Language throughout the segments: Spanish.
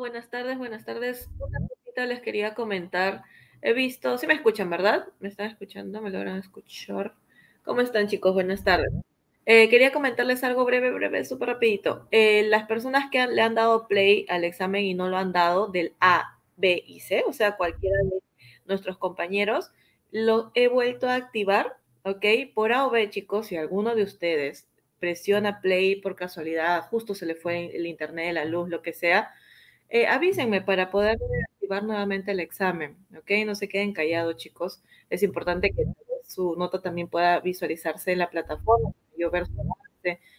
buenas tardes, buenas tardes. Una cosita les quería comentar. He visto, sí me escuchan, ¿verdad? ¿Me están escuchando? ¿Me logran escuchar? ¿Cómo están, chicos? Buenas tardes. Eh, quería comentarles algo breve, breve, súper rapidito. Eh, las personas que le han dado play al examen y no lo han dado del A, B y C, o sea, cualquiera de nuestros compañeros, lo he vuelto a activar, ¿ok? Por A o B, chicos, si alguno de ustedes presiona play por casualidad, justo se le fue el internet, la luz, lo que sea, eh, avísenme para poder activar nuevamente el examen, ¿ok? No se queden callados, chicos. Es importante que su nota también pueda visualizarse en la plataforma, yo ver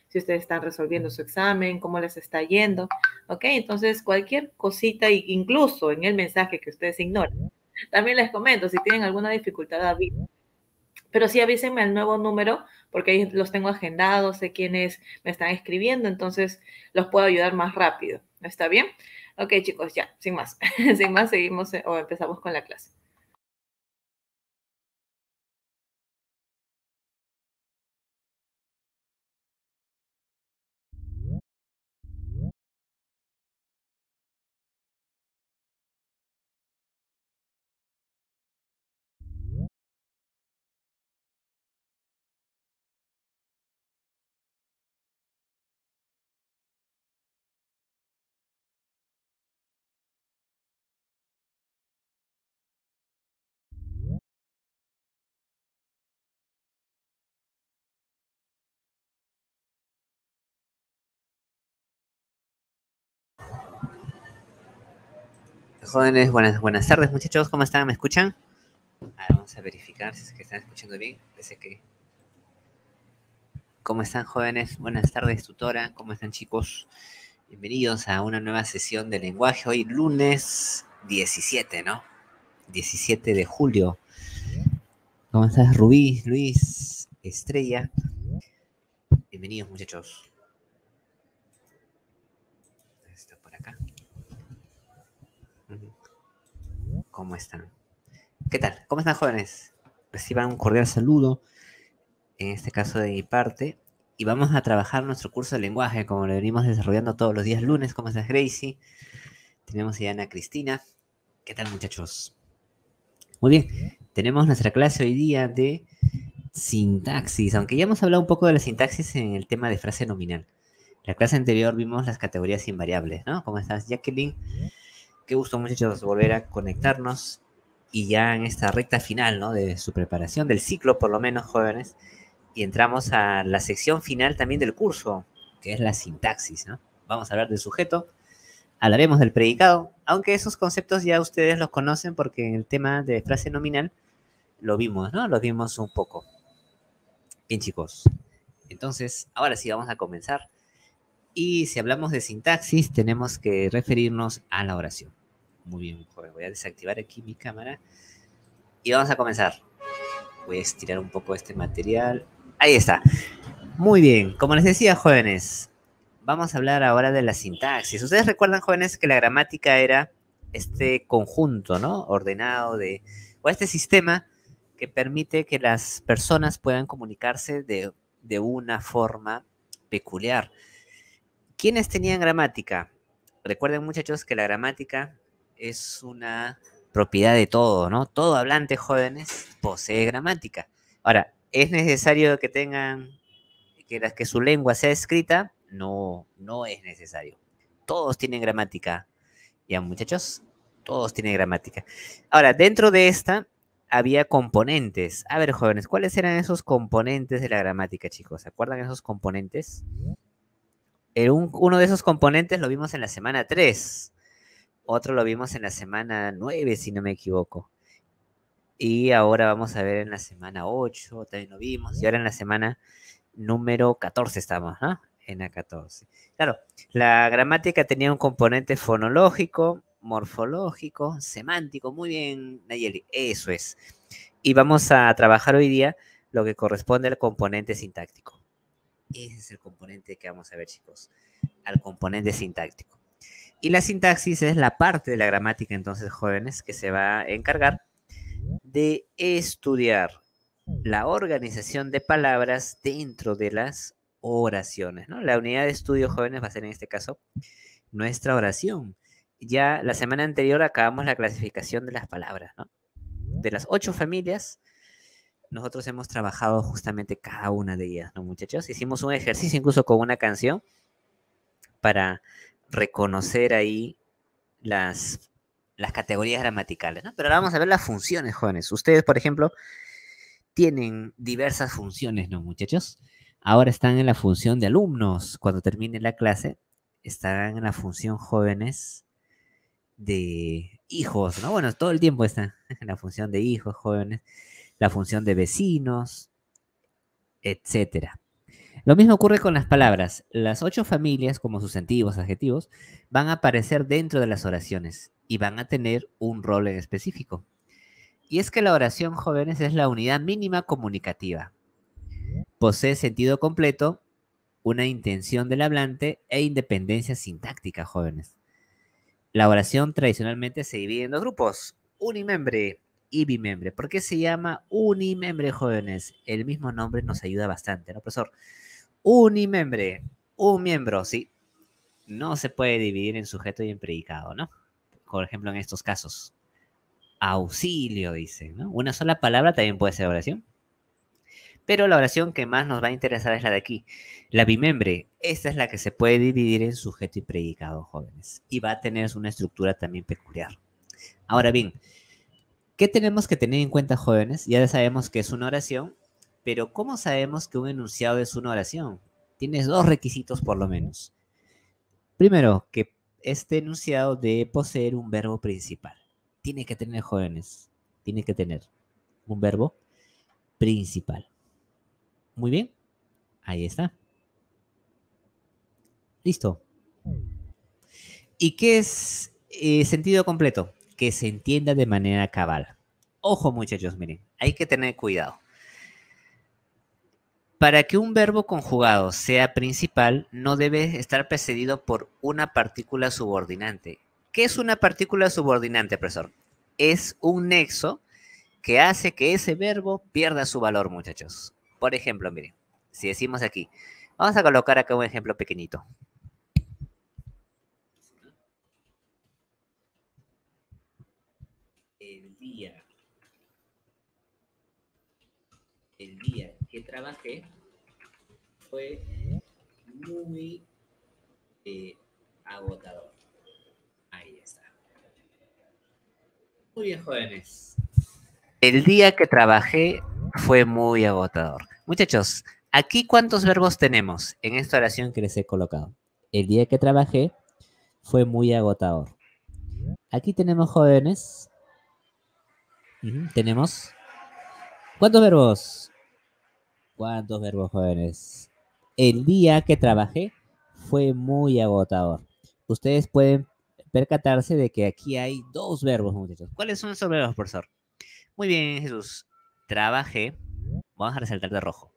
si ustedes están resolviendo su examen, cómo les está yendo, ¿ok? Entonces, cualquier cosita, incluso en el mensaje que ustedes ignoren, también les comento, si tienen alguna dificultad, avísenme. Pero sí avísenme al nuevo número, porque ahí los tengo agendados, sé quiénes me están escribiendo, entonces los puedo ayudar más rápido. ¿Está bien? Ok, chicos, ya, sin más. sin más, seguimos eh, o empezamos con la clase. Jóvenes, buenas, buenas tardes, muchachos. ¿Cómo están? ¿Me escuchan? vamos a verificar si es que están escuchando bien. Parece que. ¿Cómo están, jóvenes? Buenas tardes, tutora. ¿Cómo están, chicos? Bienvenidos a una nueva sesión de lenguaje. Hoy, lunes 17, ¿no? 17 de julio. ¿Cómo estás, Rubí, Luis, Estrella? Bienvenidos, muchachos. ¿Cómo están? ¿Qué tal? ¿Cómo están jóvenes? Reciban un cordial saludo, en este caso de mi parte, y vamos a trabajar nuestro curso de lenguaje, como lo venimos desarrollando todos los días lunes. ¿Cómo estás, Gracie? Tenemos a Ana Cristina. ¿Qué tal, muchachos? Muy bien, tenemos nuestra clase hoy día de sintaxis, aunque ya hemos hablado un poco de la sintaxis en el tema de frase nominal. La clase anterior vimos las categorías invariables, ¿no? ¿Cómo estás, Jacqueline? Qué gusto, muchachos, volver a conectarnos y ya en esta recta final, ¿no? De su preparación, del ciclo, por lo menos, jóvenes. Y entramos a la sección final también del curso, que es la sintaxis, ¿no? Vamos a hablar del sujeto, hablaremos del predicado, aunque esos conceptos ya ustedes los conocen porque en el tema de frase nominal lo vimos, ¿no? Lo vimos un poco. Bien, chicos. Entonces, ahora sí vamos a comenzar. Y si hablamos de sintaxis, tenemos que referirnos a la oración. Muy bien, joven. Voy a desactivar aquí mi cámara. Y vamos a comenzar. Voy a estirar un poco este material. Ahí está. Muy bien. Como les decía, jóvenes, vamos a hablar ahora de la sintaxis. Ustedes recuerdan, jóvenes, que la gramática era este conjunto, ¿no? Ordenado de... o este sistema que permite que las personas puedan comunicarse de, de una forma peculiar. ¿Quiénes tenían gramática? Recuerden, muchachos, que la gramática es una propiedad de todo, ¿no? Todo hablante jóvenes posee gramática. Ahora, ¿es necesario que tengan, que, que su lengua sea escrita? No, no es necesario. Todos tienen gramática. ¿Ya, muchachos? Todos tienen gramática. Ahora, dentro de esta había componentes. A ver, jóvenes, ¿cuáles eran esos componentes de la gramática, chicos? ¿Se acuerdan esos componentes? Uno de esos componentes lo vimos en la semana 3 otro lo vimos en la semana 9, si no me equivoco. Y ahora vamos a ver en la semana 8, también lo vimos. Y ahora en la semana número 14 estamos, ¿no? En la 14. Claro, la gramática tenía un componente fonológico, morfológico, semántico. Muy bien, Nayeli, eso es. Y vamos a trabajar hoy día lo que corresponde al componente sintáctico. Ese es el componente que vamos a ver, chicos. Al componente sintáctico. Y la sintaxis es la parte de la gramática, entonces, jóvenes, que se va a encargar de estudiar la organización de palabras dentro de las oraciones, ¿no? La unidad de estudio, jóvenes, va a ser en este caso nuestra oración. ya la semana anterior acabamos la clasificación de las palabras, ¿no? De las ocho familias, nosotros hemos trabajado justamente cada una de ellas, ¿no, muchachos? Hicimos un ejercicio incluso con una canción para reconocer ahí las, las categorías gramaticales, ¿no? Pero ahora vamos a ver las funciones, jóvenes. Ustedes, por ejemplo, tienen diversas funciones, ¿no, muchachos? Ahora están en la función de alumnos. Cuando termine la clase, estarán en la función jóvenes de hijos, ¿no? Bueno, todo el tiempo están en la función de hijos, jóvenes, la función de vecinos, etcétera. Lo mismo ocurre con las palabras. Las ocho familias, como sustantivos, adjetivos, van a aparecer dentro de las oraciones y van a tener un rol en específico. Y es que la oración, jóvenes, es la unidad mínima comunicativa. Posee sentido completo, una intención del hablante e independencia sintáctica, jóvenes. La oración tradicionalmente se divide en dos grupos, unimembre y bimembre. ¿Por qué se llama unimembre, jóvenes? El mismo nombre nos ayuda bastante, ¿no, profesor? Unimembre, un miembro, sí. No se puede dividir en sujeto y en predicado, ¿no? Por ejemplo, en estos casos. Auxilio, dice, ¿no? Una sola palabra también puede ser oración. Pero la oración que más nos va a interesar es la de aquí. La bimembre, esta es la que se puede dividir en sujeto y predicado, jóvenes. Y va a tener una estructura también peculiar. Ahora bien, ¿qué tenemos que tener en cuenta, jóvenes? Ya sabemos que es una oración, pero ¿cómo sabemos que un enunciado es una oración? Tienes dos requisitos por lo menos. Primero, que este enunciado debe poseer un verbo principal. Tiene que tener, jóvenes, tiene que tener un verbo principal. Muy bien. Ahí está. Listo. ¿Y qué es eh, sentido completo? Que se entienda de manera cabal. Ojo muchachos, miren, hay que tener cuidado. Para que un verbo conjugado sea principal, no debe estar precedido por una partícula subordinante. ¿Qué es una partícula subordinante, profesor? Es un nexo que hace que ese verbo pierda su valor, muchachos. Por ejemplo, miren, si decimos aquí, vamos a colocar acá un ejemplo pequeñito. El día, el día que trabajé fue muy eh, agotador. Ahí está. Muy bien, jóvenes. El día que trabajé fue muy agotador. Muchachos, aquí cuántos verbos tenemos en esta oración que les he colocado. El día que trabajé fue muy agotador. Aquí tenemos jóvenes. tenemos. ¿Cuántos verbos? ¿Cuántos verbos jóvenes? El día que trabajé fue muy agotador. Ustedes pueden percatarse de que aquí hay dos verbos, muchachos. ¿Cuáles son esos verbos, profesor? Muy bien, Jesús. Trabajé Vamos a resaltar de rojo.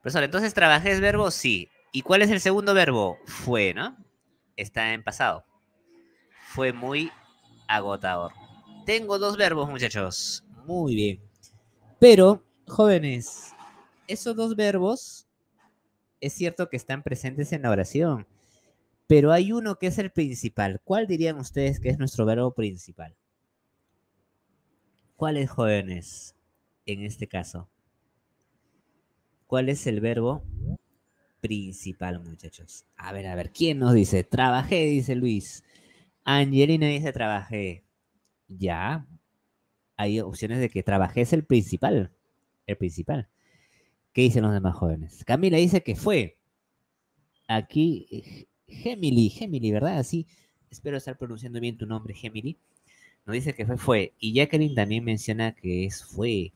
Profesor, entonces trabajé es verbo, sí. ¿Y cuál es el segundo verbo? Fue, ¿no? Está en pasado. Fue muy agotador. Tengo dos verbos, muchachos. Muy bien. Pero, jóvenes, esos dos verbos es cierto que están presentes en la oración, pero hay uno que es el principal. ¿Cuál dirían ustedes que es nuestro verbo principal? ¿Cuál es, jóvenes, en este caso? ¿Cuál es el verbo principal, muchachos? A ver, a ver, ¿quién nos dice? Trabajé, dice Luis. Angelina dice trabajé. Ya. Hay opciones de que trabajé es el principal. El principal. ¿Qué dicen los demás jóvenes? Camila dice que fue. Aquí, Gemily, Gemily, ¿verdad? Así, espero estar pronunciando bien tu nombre, Gemily. Nos dice que fue, fue. Y Jacqueline también menciona que es fue.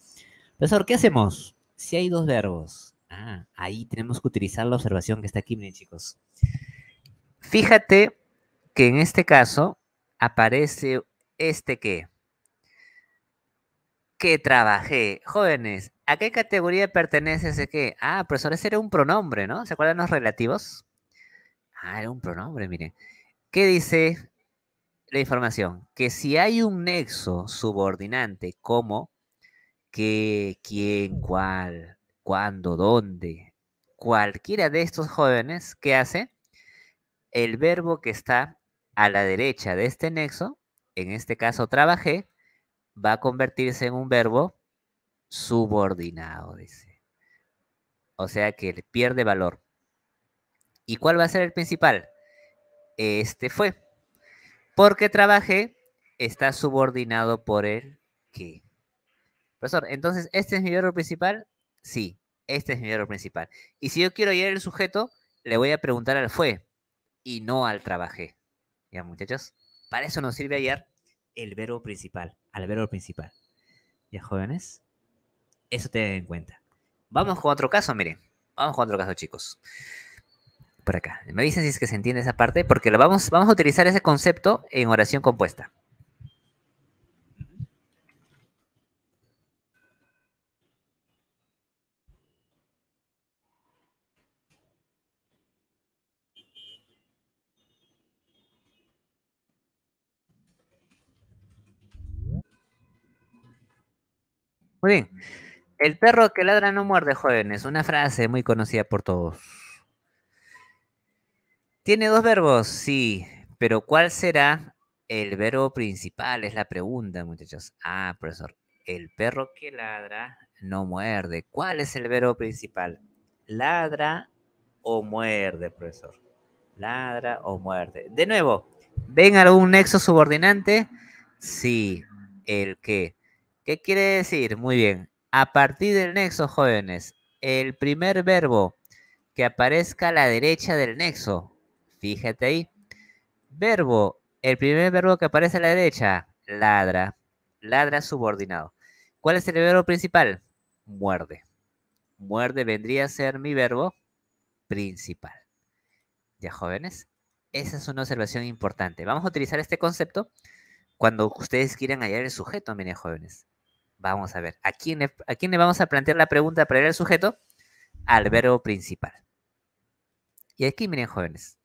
Profesor, ¿qué hacemos? Si hay dos verbos, ah, ahí tenemos que utilizar la observación que está aquí, miren chicos. Fíjate que en este caso aparece este que. Que trabajé. Jóvenes, ¿a qué categoría pertenece ese que? Ah, profesor, ese era un pronombre, ¿no? ¿Se acuerdan los relativos? Ah, era un pronombre, miren. ¿Qué dice la información? Que si hay un nexo subordinante como qué, quién, cuál, cuándo, dónde. Cualquiera de estos jóvenes, ¿qué hace? El verbo que está a la derecha de este nexo, en este caso trabajé, va a convertirse en un verbo subordinado, dice. O sea que pierde valor. ¿Y cuál va a ser el principal? Este fue. Porque trabajé está subordinado por el que. Profesor, entonces, ¿este es mi verbo principal? Sí, este es mi verbo principal. Y si yo quiero hallar el sujeto, le voy a preguntar al fue y no al trabajé. ¿Ya, muchachos? Para eso nos sirve hallar el verbo principal, al verbo principal. ¿Ya, jóvenes? Eso tengan en cuenta. Vamos con otro caso, miren. Vamos con otro caso, chicos. Por acá. Me dicen si es que se entiende esa parte, porque lo vamos, vamos a utilizar ese concepto en oración compuesta. Muy bien. El perro que ladra no muerde, jóvenes. Una frase muy conocida por todos. ¿Tiene dos verbos? Sí. Pero ¿cuál será el verbo principal? Es la pregunta, muchachos. Ah, profesor. El perro que ladra no muerde. ¿Cuál es el verbo principal? ¿Ladra o muerde, profesor? Ladra o muerde. De nuevo, ¿ven algún nexo subordinante? Sí. ¿El qué? ¿Qué quiere decir? Muy bien. A partir del nexo, jóvenes, el primer verbo que aparezca a la derecha del nexo, fíjate ahí, verbo, el primer verbo que aparece a la derecha, ladra, ladra subordinado. ¿Cuál es el verbo principal? Muerde. Muerde vendría a ser mi verbo principal. ¿Ya, jóvenes? Esa es una observación importante. Vamos a utilizar este concepto cuando ustedes quieran hallar el sujeto, miren, jóvenes. Vamos a ver, ¿a quién, le, ¿a quién le vamos a plantear la pregunta para el sujeto? Al verbo principal. Y aquí, miren, jóvenes.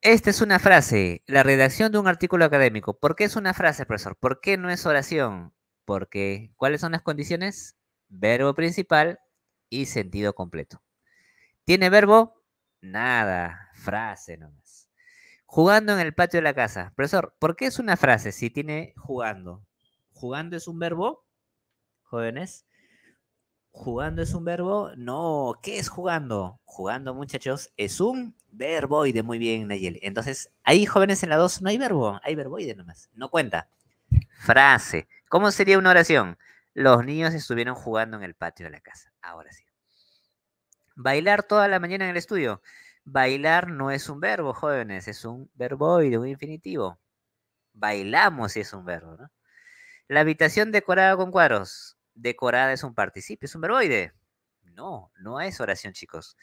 Esta es una frase, la redacción de un artículo académico. ¿Por qué es una frase, profesor? ¿Por qué no es oración? Porque, ¿cuáles son las condiciones? Verbo principal y sentido completo. ¿Tiene verbo? Nada, frase nomás. Jugando en el patio de la casa. Profesor, ¿por qué es una frase si tiene jugando? ¿Jugando es un verbo? jóvenes. ¿Jugando es un verbo? No, ¿qué es jugando? Jugando, muchachos, es un verboide. Muy bien, Nayeli. Entonces, ahí, jóvenes, en la 2 no hay verbo, hay verboide nomás. No cuenta. Frase. ¿Cómo sería una oración? Los niños estuvieron jugando en el patio de la casa. Ahora sí. Bailar toda la mañana en el estudio. Bailar no es un verbo, jóvenes, es un verboide, un infinitivo. Bailamos es un verbo, ¿no? La habitación decorada con cuadros. Decorada es un participio, es un verboide. No, no es oración, chicos.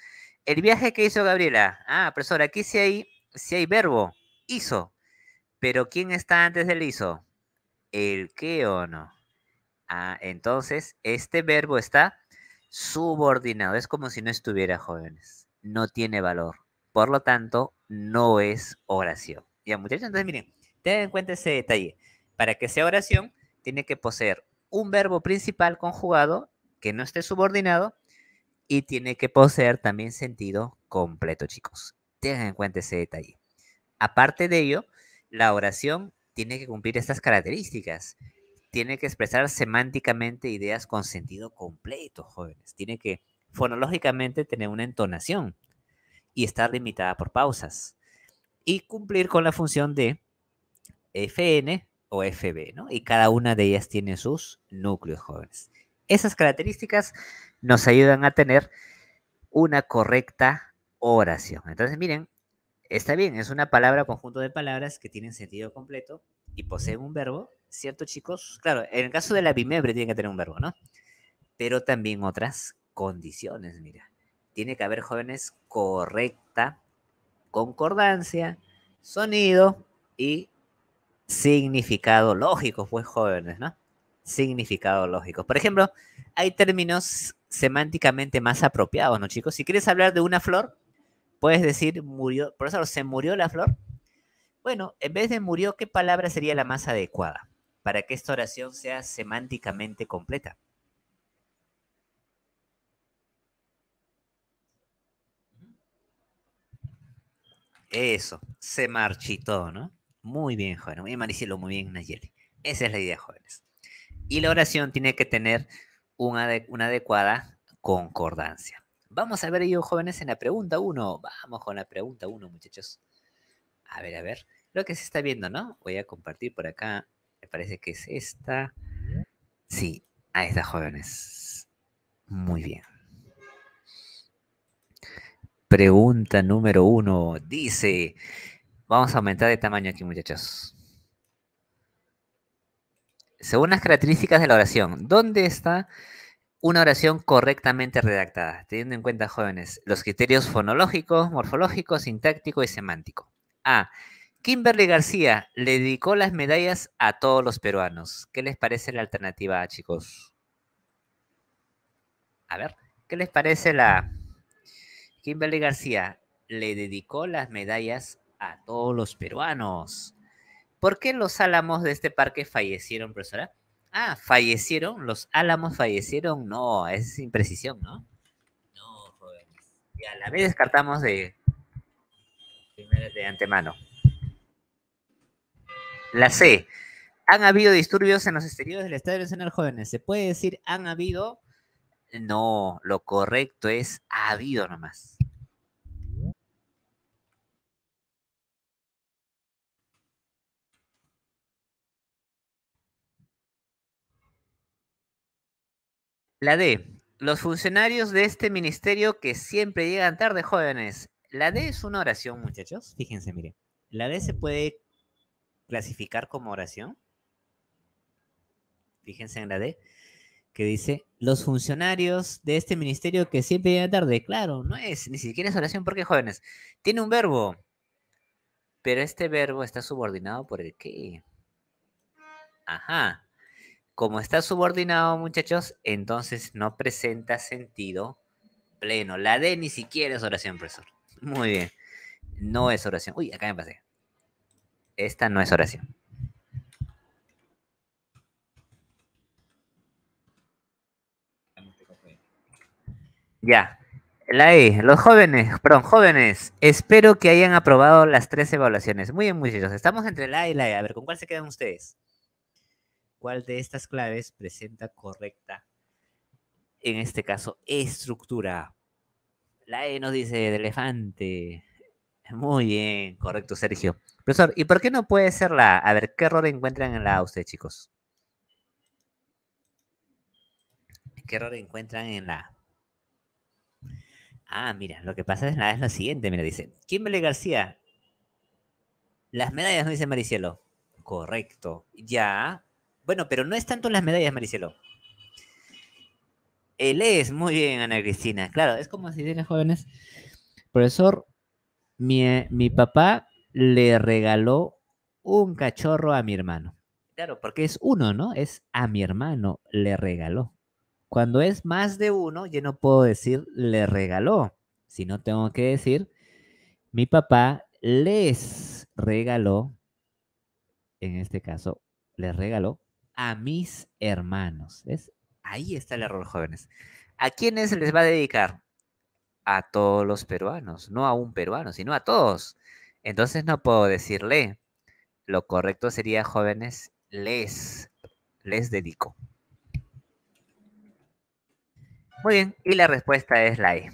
El viaje que hizo Gabriela. Ah, profesor, aquí sí hay, sí hay verbo. Hizo. Pero ¿quién está antes del hizo? ¿El qué o no? Ah, entonces este verbo está subordinado. Es como si no estuviera jóvenes. No tiene valor. Por lo tanto, no es oración. Ya, muchachos, entonces miren, tengan en cuenta ese detalle. Para que sea oración, tiene que poseer un verbo principal conjugado que no esté subordinado y tiene que poseer también sentido completo, chicos. Tengan en cuenta ese detalle. Aparte de ello, la oración tiene que cumplir estas características. Tiene que expresar semánticamente ideas con sentido completo, jóvenes. Tiene que fonológicamente tener una entonación y estar limitada por pausas. Y cumplir con la función de FN o FB, ¿no? Y cada una de ellas tiene sus núcleos jóvenes. Esas características nos ayudan a tener una correcta oración. Entonces, miren, está bien, es una palabra, conjunto de palabras que tienen sentido completo y poseen un verbo, ¿cierto, chicos? Claro, en el caso de la bimebre tiene que tener un verbo, ¿no? Pero también otras condiciones, mira. Tiene que haber jóvenes correcta, concordancia, sonido y significado lógico, pues jóvenes, ¿no? Significado lógico. Por ejemplo, hay términos semánticamente más apropiados, ¿no, chicos? Si quieres hablar de una flor, puedes decir murió, por eso se murió la flor. Bueno, en vez de murió, ¿qué palabra sería la más adecuada para que esta oración sea semánticamente completa? Eso, se marchitó, ¿no? Muy bien, jóvenes. Muy bien, muy bien, Nayeli. Esa es la idea, jóvenes. Y la oración tiene que tener una, adecuada concordancia. Vamos a ver ello, jóvenes, en la pregunta 1. Vamos con la pregunta 1, muchachos. A ver, a ver. Lo que se está viendo, ¿no? Voy a compartir por acá. Me parece que es esta. Sí, ahí está, jóvenes. Muy bien. Pregunta número uno. Dice, vamos a aumentar de tamaño aquí, muchachos. Según las características de la oración, ¿dónde está una oración correctamente redactada? Teniendo en cuenta, jóvenes, los criterios fonológicos, morfológico, sintáctico y semántico. A. Kimberly García le dedicó las medallas a todos los peruanos. ¿Qué les parece la alternativa, chicos? A ver, ¿qué les parece la Kimberly García le dedicó las medallas a todos los peruanos. ¿Por qué los álamos de este parque fallecieron, profesora? Ah, fallecieron, los álamos fallecieron. No, es imprecisión, ¿no? No, jóvenes. Ya la vez descartamos de, de antemano. La C. Han habido disturbios en los exteriores del Estadio Nacional Jóvenes. ¿Se puede decir han habido? No, lo correcto es ha habido nomás. La D. Los funcionarios de este ministerio que siempre llegan tarde, jóvenes. La D es una oración, muchachos. Fíjense, miren. La D se puede clasificar como oración. Fíjense en la D que dice, los funcionarios de este ministerio que siempre llegan tarde. Claro, no es, ni siquiera es oración porque jóvenes. Tiene un verbo, pero este verbo está subordinado por el qué. Ajá. Como está subordinado, muchachos, entonces no presenta sentido pleno. La D ni siquiera es oración, profesor. Muy bien. No es oración. Uy, acá me pasé. Esta no es oración. Ya. La E, los jóvenes, perdón, jóvenes, espero que hayan aprobado las tres evaluaciones. Muy bien, muchachos, estamos entre la A y la E. A ver, ¿con cuál se quedan ustedes? ¿Cuál de estas claves presenta correcta, en este caso, estructura? La E nos dice de elefante. Muy bien, correcto, Sergio. Profesor, ¿y por qué no puede ser la A? A ver, ¿qué error encuentran en la A ustedes, chicos? ¿Qué error encuentran en la A? Ah, mira, lo que pasa es, es lo siguiente, mira, dice, Kimberly García, las medallas, no dice Maricielo. Correcto, ya. Bueno, pero no es tanto las medallas, Maricielo. Él es, muy bien, Ana Cristina. Claro, es como si tienes jóvenes. Profesor, mi, mi papá le regaló un cachorro a mi hermano. Claro, porque es uno, ¿no? Es a mi hermano le regaló. Cuando es más de uno, yo no puedo decir le regaló, sino tengo que decir mi papá les regaló, en este caso, les regaló a mis hermanos. Ahí está el error, jóvenes. ¿A quiénes les va a dedicar? A todos los peruanos, no a un peruano, sino a todos. Entonces no puedo decirle. Lo correcto sería, jóvenes, les, les dedico. Muy bien, y la respuesta es la E.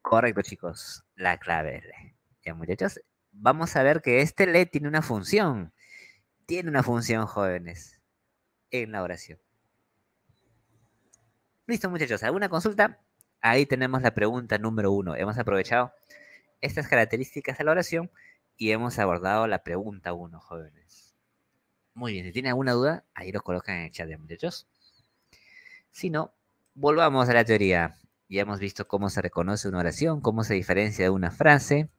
Correcto, chicos. La clave es la E. Ya, muchachos, vamos a ver que este le tiene una función. Tiene una función, jóvenes, en la oración. Listo, muchachos. ¿Alguna consulta? Ahí tenemos la pregunta número uno. Hemos aprovechado estas características de la oración y hemos abordado la pregunta uno, jóvenes. Muy bien, si tienen alguna duda, ahí lo colocan en el chat, muchachos. Si no, Volvamos a la teoría. Ya hemos visto cómo se reconoce una oración, cómo se diferencia de una frase.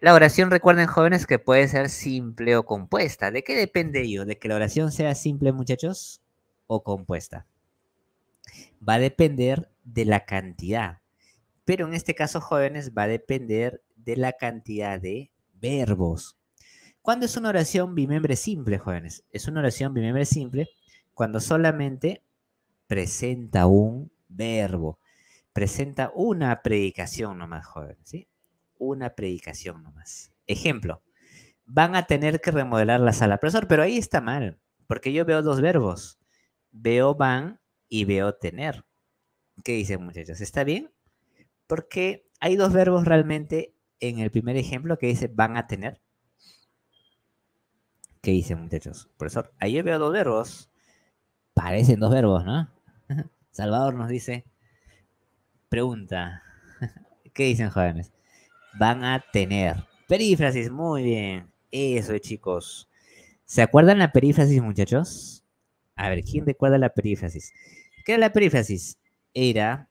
La oración, recuerden jóvenes, que puede ser simple o compuesta. ¿De qué depende ello? ¿De que la oración sea simple, muchachos, o compuesta? Va a depender de la cantidad. Pero en este caso, jóvenes, va a depender de la cantidad de verbos. ¿Cuándo es una oración bimembre simple, jóvenes? Es una oración bimembre simple cuando solamente presenta un verbo, presenta una predicación nomás, joven, ¿sí? Una predicación nomás. Ejemplo, van a tener que remodelar la sala. Profesor, pero ahí está mal, porque yo veo dos verbos. Veo van y veo tener. ¿Qué dicen muchachos? ¿Está bien? Porque hay dos verbos realmente en el primer ejemplo que dice van a tener. ¿Qué dicen muchachos? Profesor, ahí yo veo dos verbos. Parecen dos verbos, ¿no? Salvador nos dice, pregunta, ¿qué dicen jóvenes? Van a tener. Perífrasis, muy bien. Eso, chicos. ¿Se acuerdan la perífrasis, muchachos? A ver, ¿quién recuerda la perífrasis? ¿Qué era la perífrasis? Era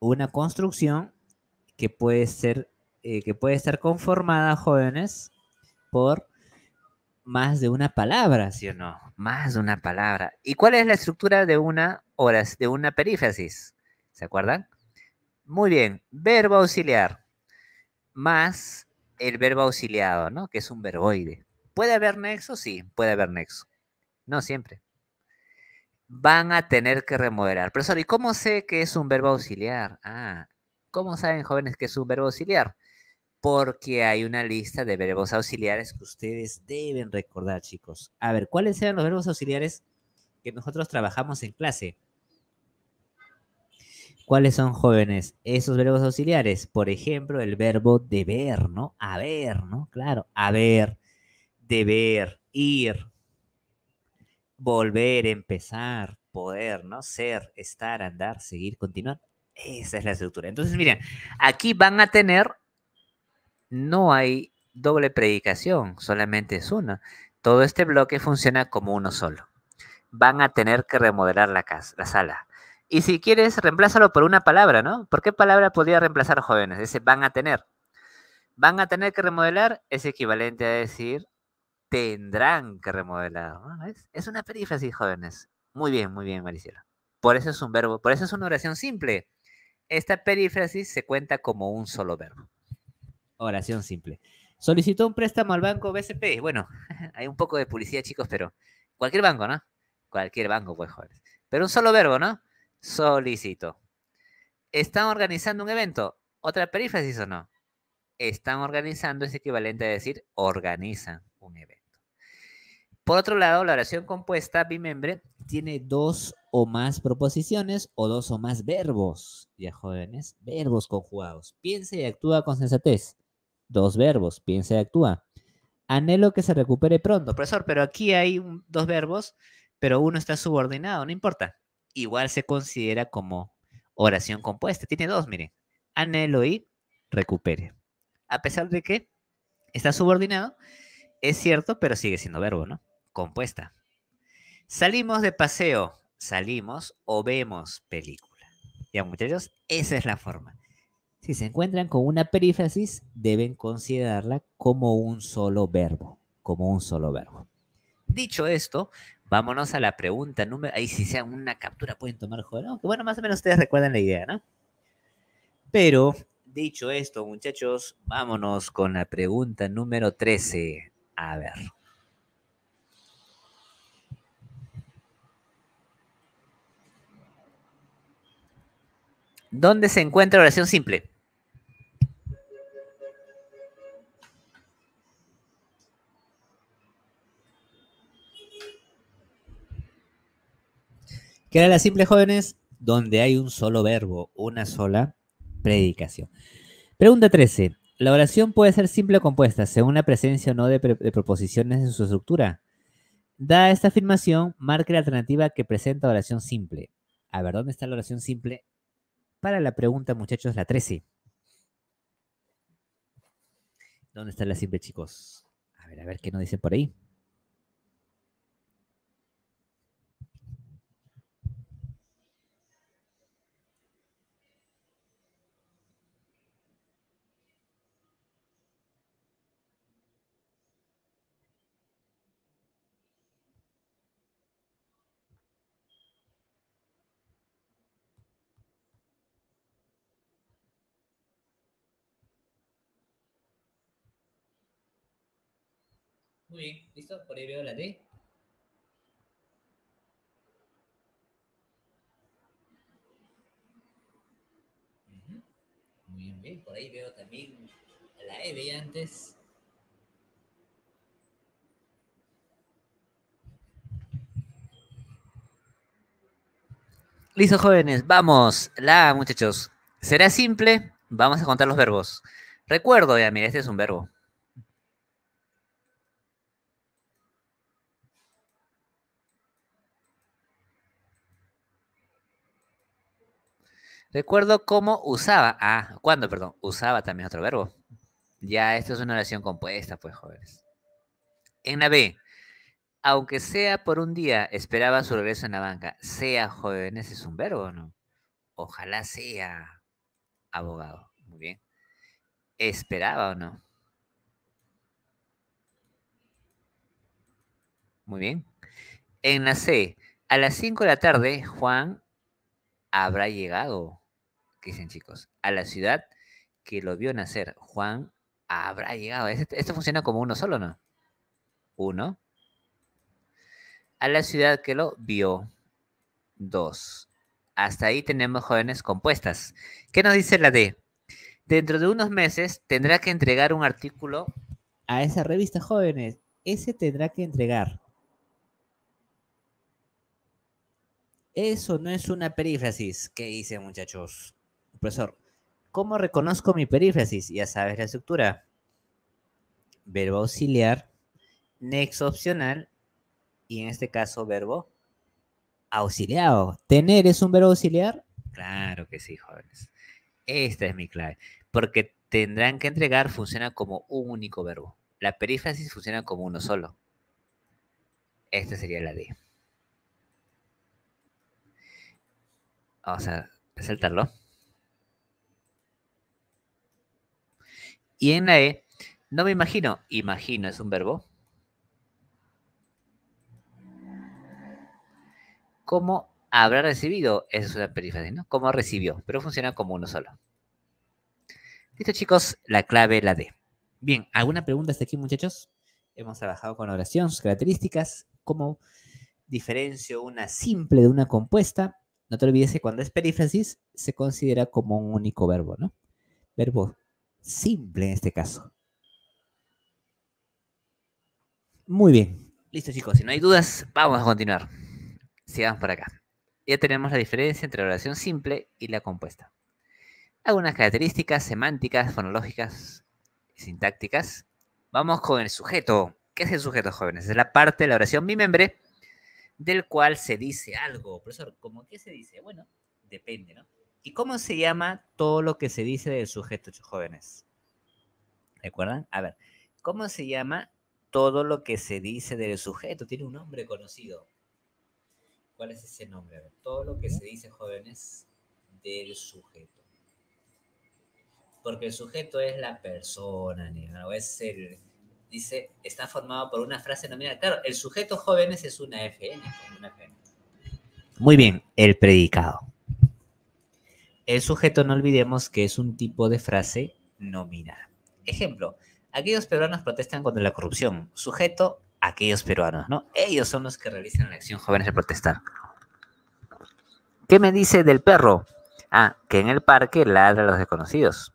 una construcción que puede ser, eh, que puede estar conformada, jóvenes, por más de una palabra, ¿sí o no? Más de una palabra. ¿Y cuál es la estructura de una horas de una perífrasis? ¿Se acuerdan? Muy bien, verbo auxiliar más el verbo auxiliado, ¿no? Que es un verboide. ¿Puede haber nexo? Sí, puede haber nexo. No siempre. Van a tener que remodelar. Profesor, ¿y cómo sé que es un verbo auxiliar? Ah, ¿cómo saben jóvenes que es un verbo auxiliar? porque hay una lista de verbos auxiliares que ustedes deben recordar, chicos. A ver, ¿cuáles eran los verbos auxiliares que nosotros trabajamos en clase? ¿Cuáles son, jóvenes, esos verbos auxiliares? Por ejemplo, el verbo deber, ¿no? Haber, ¿no? Claro, haber, deber, ir, volver, empezar, poder, ¿no? Ser, estar, andar, seguir, continuar. Esa es la estructura. Entonces, miren, aquí van a tener no hay doble predicación, solamente es una. Todo este bloque funciona como uno solo. Van a tener que remodelar la, casa, la sala. Y si quieres, reemplázalo por una palabra, ¿no? ¿Por qué palabra podría reemplazar jóvenes? Ese van a tener. Van a tener que remodelar es equivalente a decir tendrán que remodelar. Es una perífrasis, jóvenes. Muy bien, muy bien, Maricela. Por eso es un verbo, por eso es una oración simple. Esta perífrasis se cuenta como un solo verbo. Oración simple. Solicitó un préstamo al banco BCP. Bueno, hay un poco de publicidad, chicos, pero cualquier banco, ¿no? Cualquier banco, pues, jóvenes. Pero un solo verbo, ¿no? Solicito. ¿Están organizando un evento? ¿Otra perífrasis o no? Están organizando es equivalente a decir organizan un evento. Por otro lado, la oración compuesta bimembre tiene dos o más proposiciones o dos o más verbos. Ya jóvenes, verbos conjugados. Piensa y actúa con sensatez. Dos verbos, piensa y actúa. Anhelo que se recupere pronto. Profesor, pero aquí hay dos verbos, pero uno está subordinado, no importa. Igual se considera como oración compuesta. Tiene dos, miren. Anhelo y recupere. A pesar de que está subordinado, es cierto, pero sigue siendo verbo, ¿no? Compuesta. Salimos de paseo, salimos o vemos película. Ya, muchachos, esa es la forma. Si se encuentran con una perífrasis, deben considerarla como un solo verbo, como un solo verbo. Dicho esto, vámonos a la pregunta número... Ahí si sea una captura pueden tomar joder, bueno, más o menos ustedes recuerdan la idea, ¿no? Pero, dicho esto, muchachos, vámonos con la pregunta número 13. A ver. ¿Dónde se encuentra oración simple? ¿Qué era la simple, jóvenes? Donde hay un solo verbo, una sola predicación. Pregunta 13. ¿La oración puede ser simple o compuesta según la presencia o no de, proposiciones en su estructura? Dada esta afirmación, marque la alternativa que presenta oración simple. A ver, ¿dónde está la oración simple? Para la pregunta, muchachos, la 13. ¿Dónde está la simple, chicos? A ver, a ver qué nos dicen por ahí. Muy bien, Por ahí veo la D. Muy bien, bien. Por ahí veo también La E de antes. Listo, jóvenes, vamos. La, muchachos. Será simple. Vamos a contar los verbos. Recuerdo, ya, mira, este es un verbo. Recuerdo cómo usaba. Ah, ¿cuándo, perdón? Usaba también otro verbo. Ya, esto es una oración compuesta, pues, jóvenes. En la B, aunque sea por un día, esperaba su regreso en la banca. Sea, jóvenes, es un verbo, ¿no? Ojalá sea abogado. Muy bien. ¿Esperaba o no? Muy bien. En la C, a las 5 de la tarde, Juan habrá llegado, ¿qué dicen chicos? A la ciudad que lo vio nacer. Juan habrá llegado. Esto funciona como uno solo, ¿no? Uno. A la ciudad que lo vio. Dos. Hasta ahí tenemos jóvenes compuestas. ¿Qué nos dice la D? Dentro de unos meses tendrá que entregar un artículo a esa revista jóvenes. Ese tendrá que entregar. Eso no es una perífrasis. ¿Qué dice, muchachos? Profesor, ¿cómo reconozco mi perífrasis? Ya sabes la estructura. Verbo auxiliar, nexo opcional y en este caso verbo auxiliado. ¿Tener es un verbo auxiliar? Claro que sí, jóvenes. Esta es mi clave. Porque tendrán que entregar funciona como un único verbo. La perífrasis funciona como uno solo. Esta sería la D. Vamos a saltarlo. Y en la E, no me imagino. Imagino es un verbo. ¿Cómo habrá recibido? Esa es una perífrasis, ¿no? ¿Cómo recibió? Pero funciona como uno solo. Listo, chicos, la clave la D. Bien, ¿alguna pregunta hasta aquí, muchachos? Hemos trabajado con oración, sus características, cómo diferencio una simple de una compuesta. No te olvides que cuando es perífrasis se considera como un único verbo, ¿no? Verbo simple en este caso. Muy bien. Listo, chicos. Si no hay dudas, vamos a continuar. Sigamos por acá. Ya tenemos la diferencia entre la oración simple y la compuesta. Algunas características semánticas, fonológicas y sintácticas. Vamos con el sujeto. ¿Qué es el sujeto, jóvenes? Es la parte de la oración mi membre del cual se dice algo. Profesor, ¿cómo qué se dice? Bueno, depende, ¿no? ¿Y cómo se llama todo lo que se dice del sujeto, jóvenes? ¿Recuerdan? A ver, ¿cómo se llama todo lo que se dice del sujeto? Tiene un nombre conocido. ¿Cuál es ese nombre? todo lo que se dice, jóvenes, del sujeto. Porque el sujeto es la persona, ¿no? es el, dice, está formado por una frase nominal. Claro, el sujeto jóvenes es una. Una FN. Muy bien, el predicado. El sujeto, no olvidemos que es un tipo de frase nominal. Ejemplo, aquellos peruanos protestan contra la corrupción. Sujeto, aquellos peruanos, ¿no? Ellos son los que realizan la acción jóvenes de protestar. ¿Qué me dice del perro? Ah, que en el parque ladra a los desconocidos.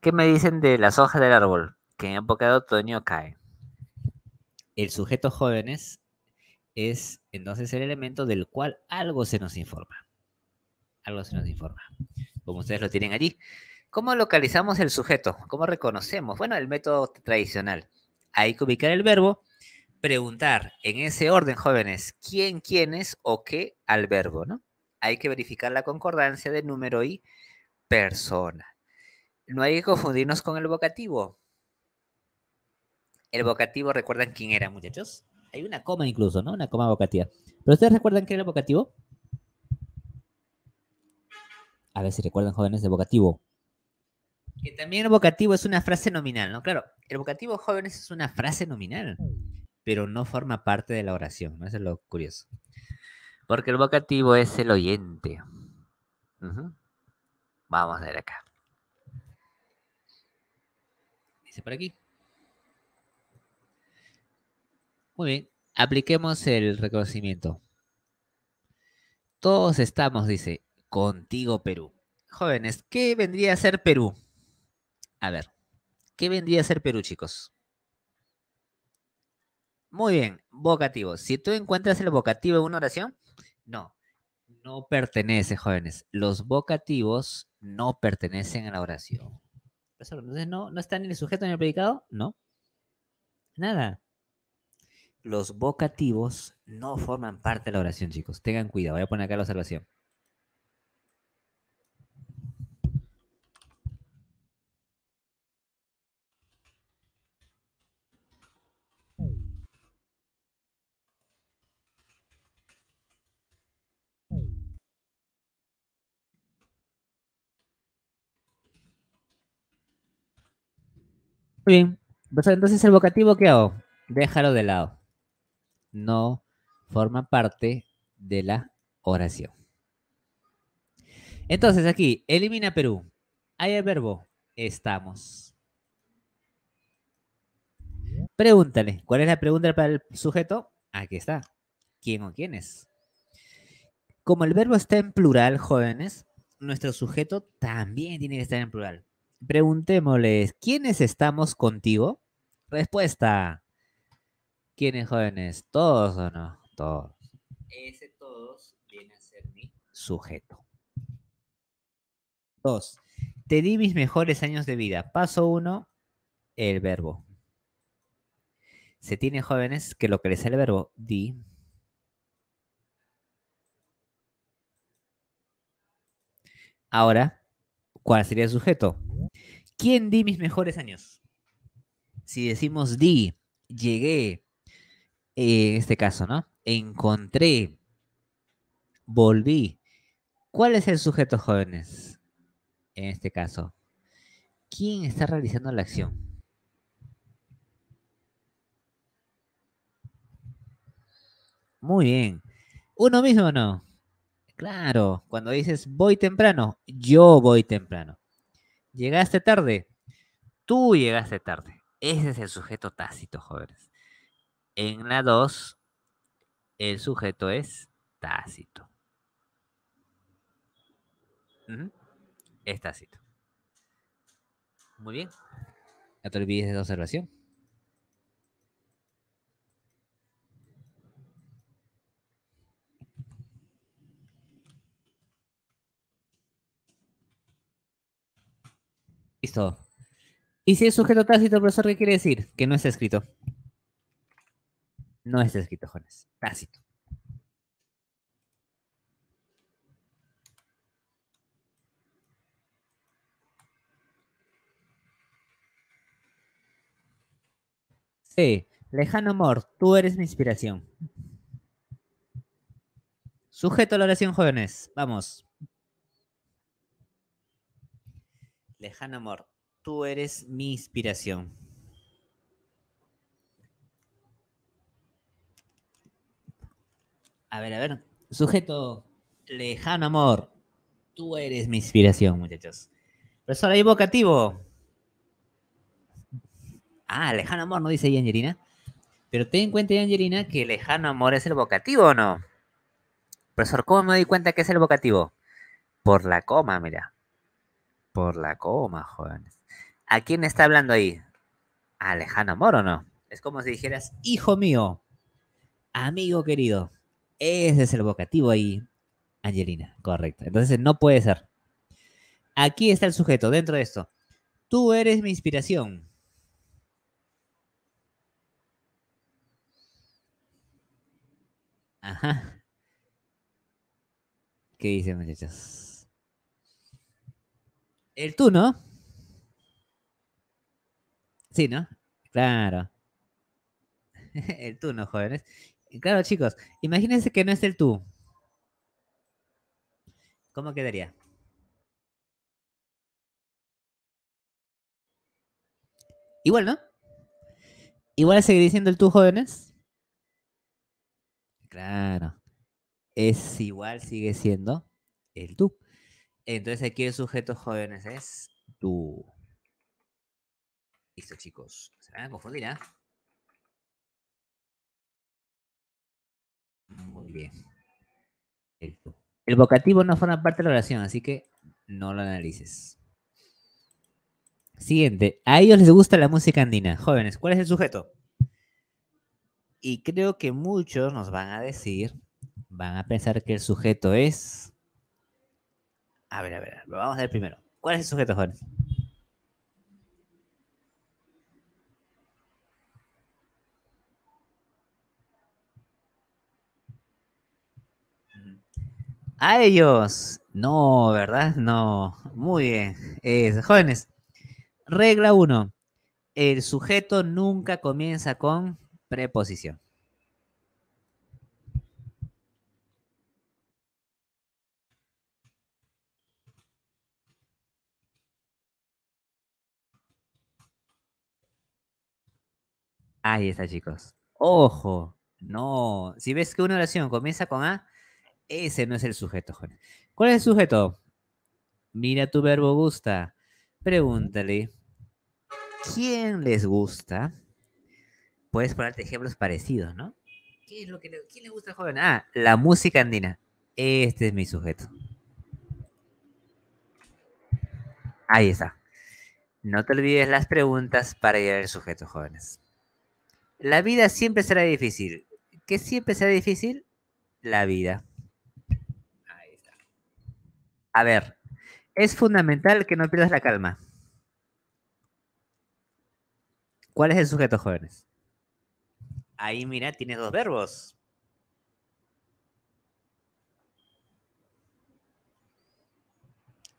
¿Qué me dicen de las hojas del árbol? Que en época de otoño cae. El sujeto jóvenes es entonces el elemento del cual algo se nos informa. Algo se nos informa. Como ustedes lo tienen allí. ¿Cómo localizamos el sujeto? ¿Cómo reconocemos? Bueno, el método tradicional hay que ubicar el verbo, preguntar en ese orden, jóvenes, quién, quiénes o qué al verbo, ¿no? Hay que verificar la concordancia de número y persona. No hay que confundirnos con el vocativo. El vocativo, ¿recuerdan quién era, muchachos? Hay una coma incluso, ¿no? Una coma vocativa. ¿Pero ustedes recuerdan qué era el vocativo? A ver si recuerdan, jóvenes, de vocativo. Que también el vocativo es una frase nominal, ¿no? Claro, el vocativo jóvenes es una frase nominal, pero no forma parte de la oración, ¿no? Eso es lo curioso. Porque el vocativo es el oyente. Vamos a ver acá. Dice por aquí. Muy bien, apliquemos el reconocimiento. Todos estamos, dice, contigo Perú. Jóvenes, ¿qué vendría a ser Perú? A ver, ¿qué vendría a ser Perú, chicos? Muy bien, vocativo. Si tú encuentras el vocativo en una oración, no, no pertenece, jóvenes. Los vocativos no pertenecen a la oración. Entonces, no, no están en el sujeto ni el predicado, no. Nada. Los vocativos no forman parte de la oración, chicos. Tengan cuidado. Voy a poner acá la observación. Muy bien. Pues, entonces, ¿el vocativo qué hago? Déjalo de lado. No forma parte de la oración. Entonces, aquí, elimina Perú. Hay el verbo estamos. Pregúntale, ¿cuál es la pregunta para el sujeto? Aquí está. ¿Quién o quiénes? Como el verbo está en plural, jóvenes, nuestro sujeto también tiene que estar en plural. Preguntémosles, ¿quiénes estamos contigo? Respuesta. ¿Quiénes jóvenes? ¿Todos o no? Todos. Ese todos viene a ser mi sujeto. Dos. Te di mis mejores años de vida. Paso uno, el verbo. Se tiene jóvenes que lo que el verbo di. Ahora, ¿cuál sería el sujeto? ¿Quién di mis mejores años? Si decimos di, llegué, en este caso, ¿no? Encontré, volví. ¿Cuál es el sujeto, jóvenes? En este caso. ¿Quién está realizando la acción? Muy bien. ¿Uno mismo no? Claro, cuando dices voy temprano, yo voy temprano. Llegaste tarde. Tú llegaste tarde. Ese es el sujeto tácito, jóvenes. En la 2, el sujeto es tácito. Es tácito. Muy bien. No te olvides de esa observación. Listo. ¿Y si es sujeto tácito, profesor, qué quiere decir? Que no está escrito. No está escrito, jóvenes. Tácito. Sí, lejano amor, tú eres mi inspiración. Sujeto a la oración, jóvenes. Vamos. Lejano amor, tú eres mi inspiración. A ver, a ver. Sujeto, lejano amor, tú eres mi inspiración, muchachos. Profesor, ahí vocativo. Ah, lejano amor, no dice ahí Angelina. Pero ten en cuenta, Angelina, que lejano amor es el vocativo o no. Profesor, ¿cómo me doy cuenta que es el vocativo? Por la coma, mira. Por la coma, jóvenes. ¿A quién está hablando ahí? ¿A lejano amor o no? Es como si dijeras, hijo mío, amigo querido. Ese es el vocativo ahí, Angelina. Correcto. Entonces no puede ser. Aquí está el sujeto, dentro de esto. Tú eres mi inspiración. Ajá. ¿Qué dicen, muchachos? El tú, ¿no? Sí, ¿no? Claro. el tú, ¿no, jóvenes? Claro, chicos, imagínense que no es el tú. ¿Cómo quedaría? Igual, ¿no? Igual seguir diciendo el tú, jóvenes. Claro. Es igual, sigue siendo el tú. Entonces aquí el sujeto jóvenes es tú. Listo, chicos. Se van a confundir, ¿ah? Muy bien. El, vocativo no forma parte de la oración, así que no lo analices. Siguiente. A ellos les gusta la música andina. Jóvenes, ¿cuál es el sujeto? Y creo que muchos nos van a decir, van a pensar que el sujeto es... A ver, a ver, vamos a ver primero. ¿Cuál es el sujeto, jóvenes? A ellos. No, ¿verdad? No. Muy bien. jóvenes, regla 1. El sujeto nunca comienza con preposición. Ahí está, chicos. Ojo, no. Si ves que una oración comienza con A, ese no es el sujeto, jóvenes. ¿Cuál es el sujeto? Mira tu verbo gusta. Pregúntale, ¿quién les gusta? Puedes ponerte ejemplos parecidos, ¿no? ¿Qué es lo que le, ¿Quién le gusta, joven? Ah, la música andina. Este es mi sujeto. Ahí está. No te olvides las preguntas para llegar al sujeto, jóvenes. La vida siempre será difícil. ¿Qué siempre será difícil? La vida. A ver, es fundamental que no pierdas la calma. ¿Cuál es el sujeto, jóvenes? Ahí, mira, tiene dos verbos.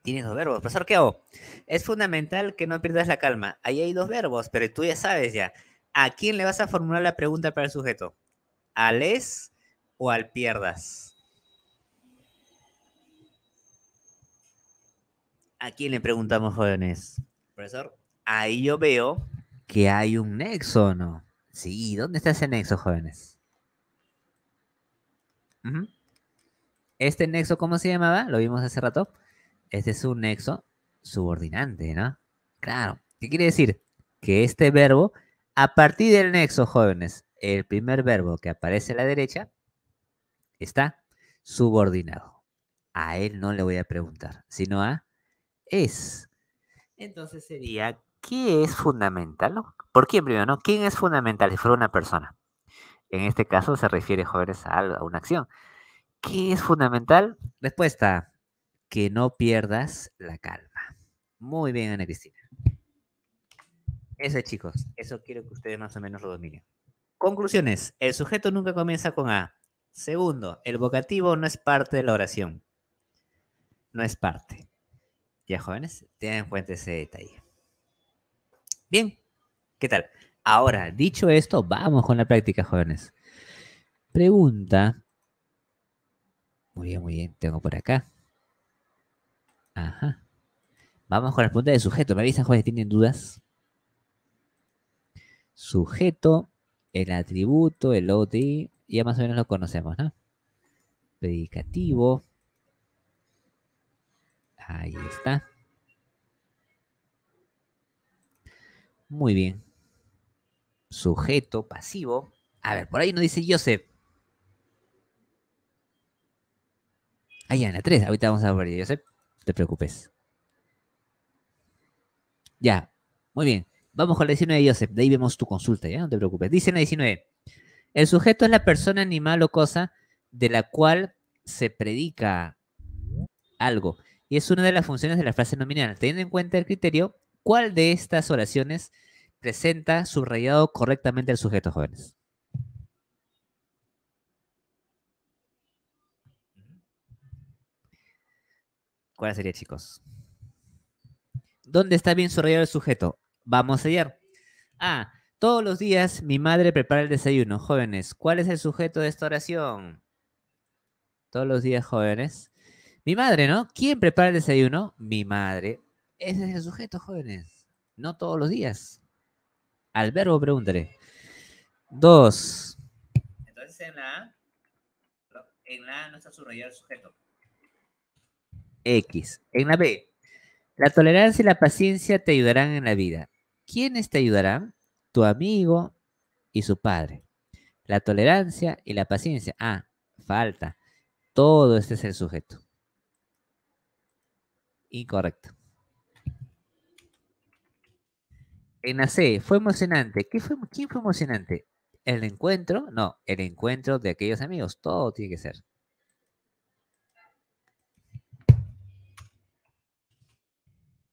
Tienes dos verbos. Profesor, ¿qué hago? Es fundamental que no pierdas la calma. Ahí hay dos verbos, pero tú ya sabes ya. ¿A quién le vas a formular la pregunta para el sujeto? ¿Al es o al pierdas? ¿A quién le preguntamos, jóvenes? Profesor, ahí yo veo que hay un nexo, ¿no? Sí, ¿dónde está ese nexo, jóvenes? Este nexo, ¿cómo se llamaba? Lo vimos hace rato. Este es un nexo subordinante, ¿no? Claro. ¿Qué quiere decir? Que este verbo, a partir del nexo, jóvenes, el primer verbo que aparece a la derecha, está subordinado. A él no le voy a preguntar, sino a es. Entonces sería, ¿qué es fundamental? ¿Por quién primero? No? ¿Quién es fundamental si fuera una persona? En este caso se refiere, jóvenes, a, a una acción. ¿Qué es fundamental? Respuesta, que no pierdas la calma. Muy bien, Ana Cristina. Eso, chicos, eso quiero que ustedes más o menos lo dominen. Conclusiones. El sujeto nunca comienza con A. Segundo, el vocativo no es parte de la oración. No es parte. Ya, jóvenes, tengan en cuenta ese detalle. Bien, ¿qué tal? Ahora, dicho esto, vamos con la práctica, jóvenes. Pregunta. Muy bien, muy bien. Tengo por acá. Ajá. Vamos con la pregunta de sujeto. ¿Me avisan, jóvenes, tienen dudas? Sujeto, el atributo, el OTI, ya más o menos lo conocemos, ¿no? Predicativo, Ahí está. Muy bien. Sujeto, pasivo. A ver, por ahí nos dice Joseph. Ahí en la 3. Ahorita vamos a ver, Joseph. No te preocupes. Ya. Muy bien. Vamos con la 19 de Joseph. De ahí vemos tu consulta, ¿ya? No te preocupes. Dice la 19. El sujeto es la persona, animal o cosa de la cual se predica algo y es una de las funciones de la frase nominal. Teniendo en cuenta el criterio, ¿cuál de estas oraciones presenta subrayado correctamente al sujeto, jóvenes? ¿Cuál sería, chicos? ¿Dónde está bien subrayado el sujeto? Vamos a hallar. Ah, todos los días mi madre prepara el desayuno. Jóvenes, ¿cuál es el sujeto de esta oración? Todos los días, jóvenes. Mi madre, ¿no? ¿Quién prepara el desayuno? Mi madre. Ese es el sujeto, jóvenes. No todos los días. Al verbo pregúntale. Dos. Entonces en la A, en la A no está subrayado el sujeto. X. En la B, la tolerancia y la paciencia te ayudarán en la vida. ¿Quiénes te ayudarán? Tu amigo y su padre. La tolerancia y la paciencia. Ah, falta. Todo este es el sujeto. Incorrecto. En la fue emocionante. ¿Qué fue, ¿Quién fue emocionante? ¿El encuentro? No, el encuentro de aquellos amigos. Todo tiene que ser.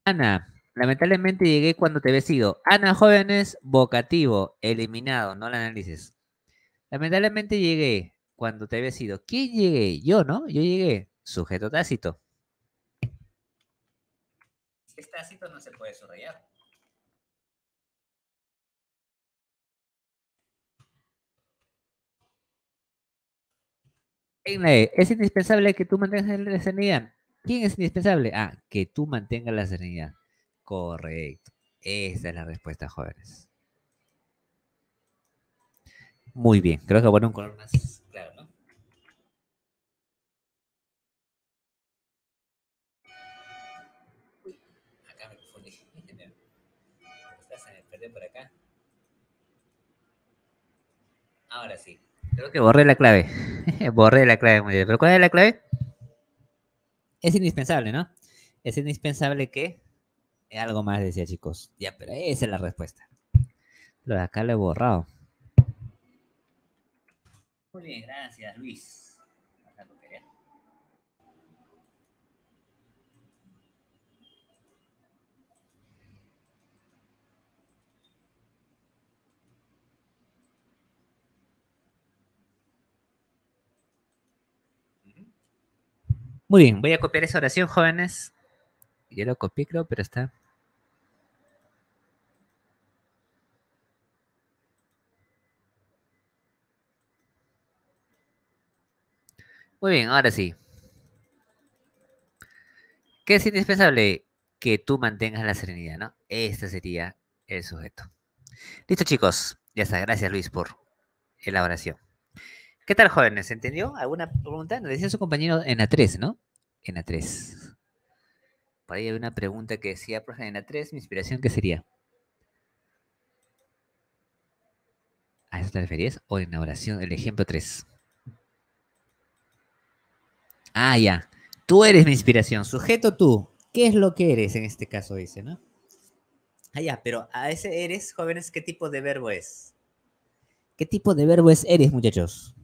Ana, lamentablemente llegué cuando te había sido. Ana, jóvenes, vocativo, eliminado, no la analices. Lamentablemente llegué cuando te había sido. ¿Quién llegué? Yo, ¿no? Yo llegué. Sujeto tácito. Si es tácito no se puede subrayar. es indispensable que tú mantengas la serenidad. ¿Quién es indispensable? Ah, que tú mantengas la serenidad. Correcto. Esa es la respuesta, jóvenes. Muy bien. Creo que poner un color más claro, ¿no? Uy, acá me confundí. Se me por acá. Ahora sí. Creo que borré la clave. borré la clave, muy bien. ¿Pero cuál es la clave? Es indispensable, ¿no? Es indispensable que... Algo más decía, chicos. Ya, pero esa es la respuesta. Lo de acá lo he borrado. Muy bien, gracias, Luis. Muy bien, voy a copiar esa oración, jóvenes. Ya lo copié, creo, pero está. Muy bien, ahora sí. ¿Qué es indispensable? Que tú mantengas la serenidad, ¿no? Este sería el sujeto. Listo, chicos. Ya está. Gracias, Luis, por elaboración. ¿Qué tal, jóvenes? ¿Entendió? ¿Alguna pregunta? Nos decía su compañero en A3, ¿no? En A3. Por ahí hay una pregunta que decía, profe, en A3, mi inspiración, ¿qué sería? ¿A eso te referías? ¿O en la oración, el ejemplo 3? Ah, ya. Tú eres mi inspiración. Sujeto tú. ¿Qué es lo que eres en este caso, dice, no? Ah, ya, pero a ese eres, jóvenes, ¿qué tipo de verbo es? ¿Qué tipo de verbo es eres, muchachos?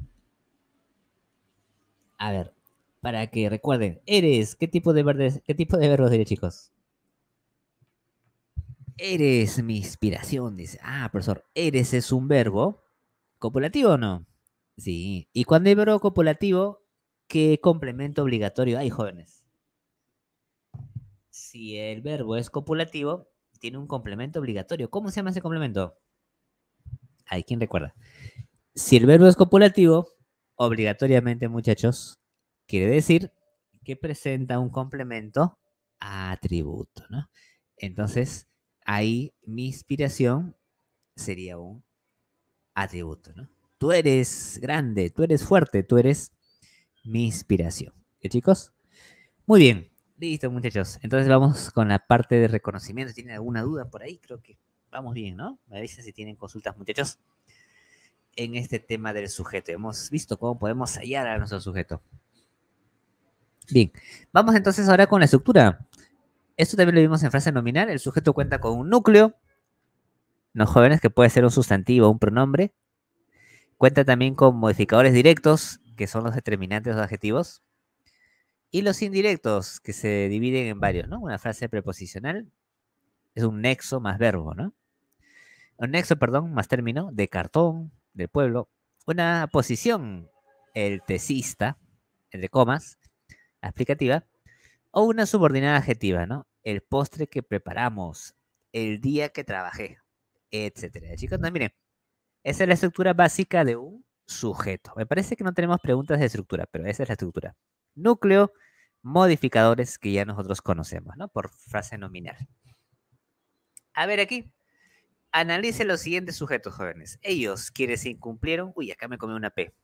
A ver, para que recuerden, eres, ¿qué tipo de, verbo, qué tipo de verbo sería, chicos? Eres mi inspiración, dice. Ah, profesor, eres es un verbo copulativo o no? Sí. Y cuando hay verbo copulativo, ¿qué complemento obligatorio hay, jóvenes? Si el verbo es copulativo, tiene un complemento obligatorio. ¿Cómo se llama ese complemento? Hay quien recuerda. Si el verbo es copulativo, obligatoriamente, muchachos, quiere decir que presenta un complemento atributo, ¿no? Entonces, ahí mi inspiración sería un atributo, ¿no? Tú eres grande, tú eres fuerte, tú eres mi inspiración. ¿Qué chicos? Muy bien. Listo, muchachos. Entonces vamos con la parte de reconocimiento. ¿Tienen alguna duda por ahí? Creo que vamos bien, ¿no? Me dicen si tienen consultas, muchachos en este tema del sujeto. Hemos visto cómo podemos hallar a nuestro sujeto. Bien, vamos entonces ahora con la estructura. Esto también lo vimos en frase nominal. El sujeto cuenta con un núcleo, los jóvenes, que puede ser un sustantivo un pronombre. Cuenta también con modificadores directos, que son los determinantes de los adjetivos. Y los indirectos, que se dividen en varios, ¿no? Una frase preposicional es un nexo más verbo, ¿no? Un nexo, perdón, más término, de cartón, del pueblo, una posición, el tesista, entre comas, explicativa, o una subordinada adjetiva, ¿no? El postre que preparamos, el día que trabajé, etcétera. Chicos, no, miren, esa es la estructura básica de un sujeto. Me parece que no tenemos preguntas de estructura, pero esa es la estructura. Núcleo, modificadores que ya nosotros conocemos, ¿no? Por frase nominal. A ver aquí, Analice los siguientes sujetos, jóvenes. Ellos, quienes incumplieron. Uy, acá me comí una P.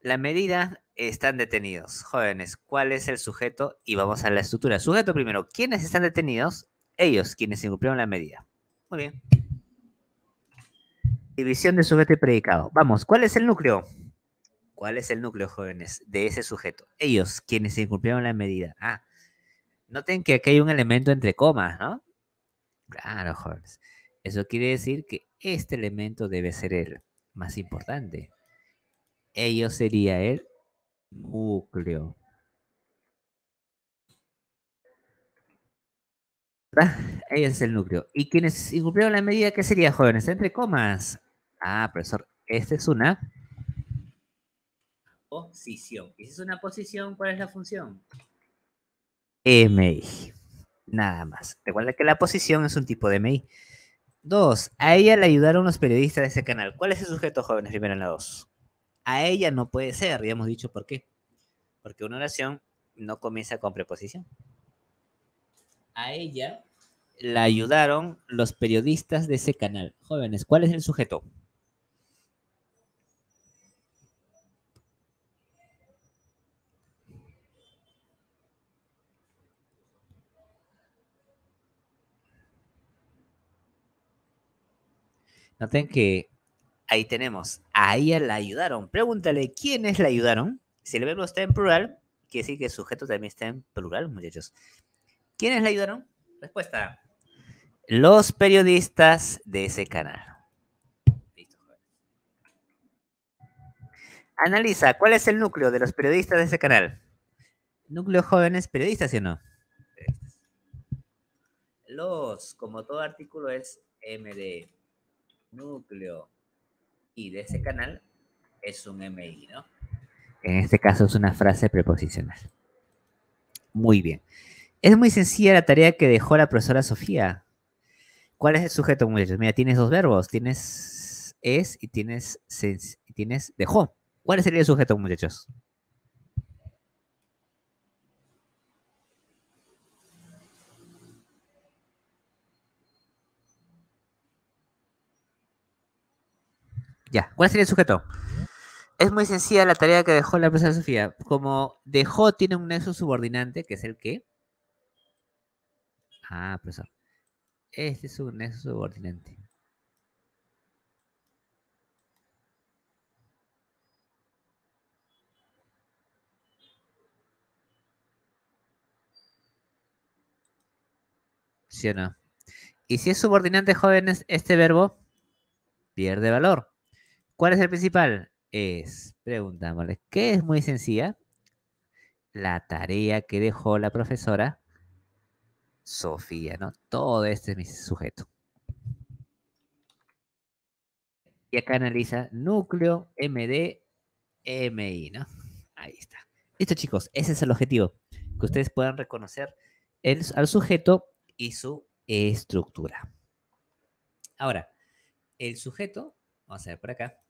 La medida están detenidos. Jóvenes, ¿cuál es el sujeto? Y vamos a la estructura. Sujeto primero. ¿Quiénes están detenidos? Ellos, quienes incumplieron la medida. Muy bien. División de sujeto y predicado. Vamos, ¿cuál es el núcleo? ¿Cuál es el núcleo, jóvenes, de ese sujeto? Ellos, quienes incumplieron la medida. Ah, noten que aquí hay un elemento entre comas, ¿no? Claro, jóvenes. Eso quiere decir que este elemento debe ser el más importante. Ello sería el núcleo. Ahí es el núcleo. ¿Y quienes incumplieron la medida qué sería, jóvenes? Entre comas. Ah, profesor, esta es una posición. Y si es una posición, ¿cuál es la función? MI. Nada más. Recuerda que la posición es un tipo de MI. Dos, a ella le ayudaron los periodistas de ese canal. ¿Cuál es el sujeto, jóvenes? Primero en la dos. A ella no puede ser, ya hemos dicho por qué. Porque una oración no comienza con preposición. A ella la ayudaron los periodistas de ese canal. Jóvenes, ¿cuál es el sujeto? Noten que ahí tenemos, a ella la ayudaron. Pregúntale, ¿quiénes la ayudaron? Si el verbo está en plural, quiere decir que el sujeto también está en plural, muchachos. ¿Quiénes la ayudaron? Respuesta. Los periodistas de ese canal. Analiza, ¿cuál es el núcleo de los periodistas de ese canal? Núcleo jóvenes periodistas, ¿sí o no? Los, como todo artículo, es MD núcleo y de ese canal es un MI, ¿no? En este caso es una frase preposicional. Muy bien. Es muy sencilla la tarea que dejó la profesora Sofía. ¿Cuál es el sujeto, muchachos? Mira, tienes dos verbos. Tienes es y tienes, y tienes dejó. ¿Cuál sería el sujeto, muchachos? Ya, ¿cuál sería el sujeto? Es muy sencilla la tarea que dejó la profesora Sofía. Como dejó, tiene un nexo subordinante, que es el que. Ah, profesor. Este es un nexo subordinante. ¿Sí o no? Y si es subordinante, jóvenes, este verbo pierde valor. ¿Cuál es el principal? Es, preguntámosle, ¿qué es muy sencilla? La tarea que dejó la profesora Sofía, ¿no? Todo este es mi sujeto. Y acá analiza núcleo, MD, MI, ¿no? Ahí está. Listo, chicos, ese es el objetivo. Que ustedes puedan reconocer el, al sujeto y su estructura. Ahora, el sujeto, vamos a ver por acá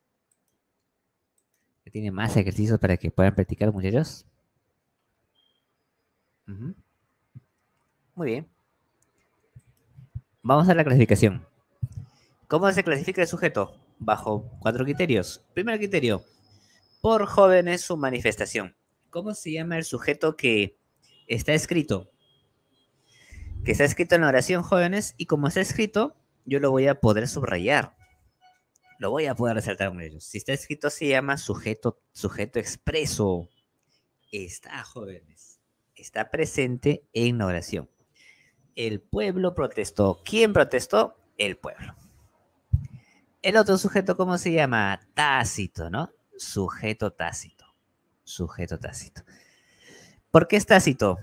tiene más ejercicios para que puedan practicar, muchachos. Muy bien. Vamos a la clasificación. ¿Cómo se clasifica el sujeto? Bajo cuatro criterios. Primer criterio, por jóvenes su manifestación. ¿Cómo se llama el sujeto que está escrito? Que está escrito en la oración jóvenes y como está escrito, yo lo voy a poder subrayar lo voy a poder resaltar con ellos. Si está escrito se llama sujeto, sujeto expreso. Está, jóvenes. Está presente en la oración. El pueblo protestó. ¿Quién protestó? El pueblo. El otro sujeto, ¿cómo se llama? Tácito, ¿no? Sujeto tácito. Sujeto tácito. ¿Por qué es tácito?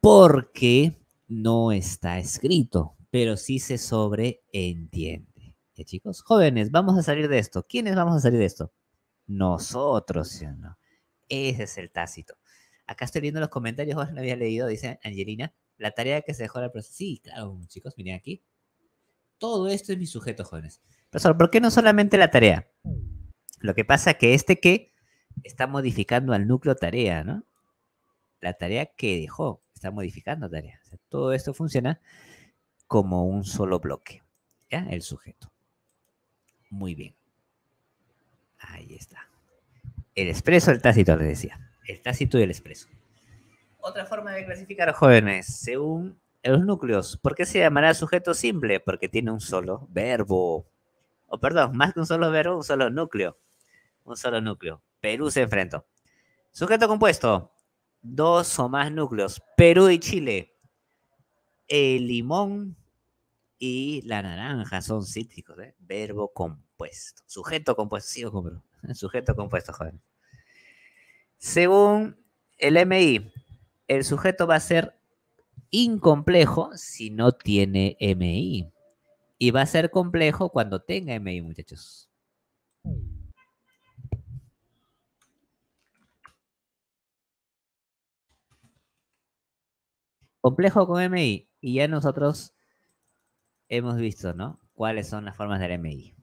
Porque no está escrito, pero sí se sobreentiende chicos? Jóvenes, vamos a salir de esto. ¿Quiénes vamos a salir de esto? Nosotros, ¿sí o no? Ese es el tácito. Acá estoy viendo los comentarios, vos no había leído, dice Angelina, la tarea que se dejó la profesora. Sí, claro, chicos, miren aquí. Todo esto es mi sujeto, jóvenes. Profesor, ¿por qué no solamente la tarea? Lo que pasa que este que está modificando al núcleo tarea, ¿no? La tarea que dejó está modificando tarea. todo esto funciona como un solo bloque, ¿ya? El sujeto. Muy bien. Ahí está. El expreso, el tácito, les decía. El tácito y el expreso. Otra forma de clasificar jóvenes, según los núcleos. ¿Por qué se llamará sujeto simple? Porque tiene un solo verbo. O perdón, más que un solo verbo, un solo núcleo. Un solo núcleo. Perú se enfrentó. Sujeto compuesto. Dos o más núcleos. Perú y Chile. El limón y la naranja son cítricos, ¿eh? Verbo compuesto. Sujeto compuesto, sí, pero sujeto compuesto, joven. Según el MI, el sujeto va a ser incomplejo si no tiene MI. Y va a ser complejo cuando tenga MI, muchachos. Complejo con MI. Y ya nosotros hemos visto, ¿no? ¿Cuáles son las formas del MI?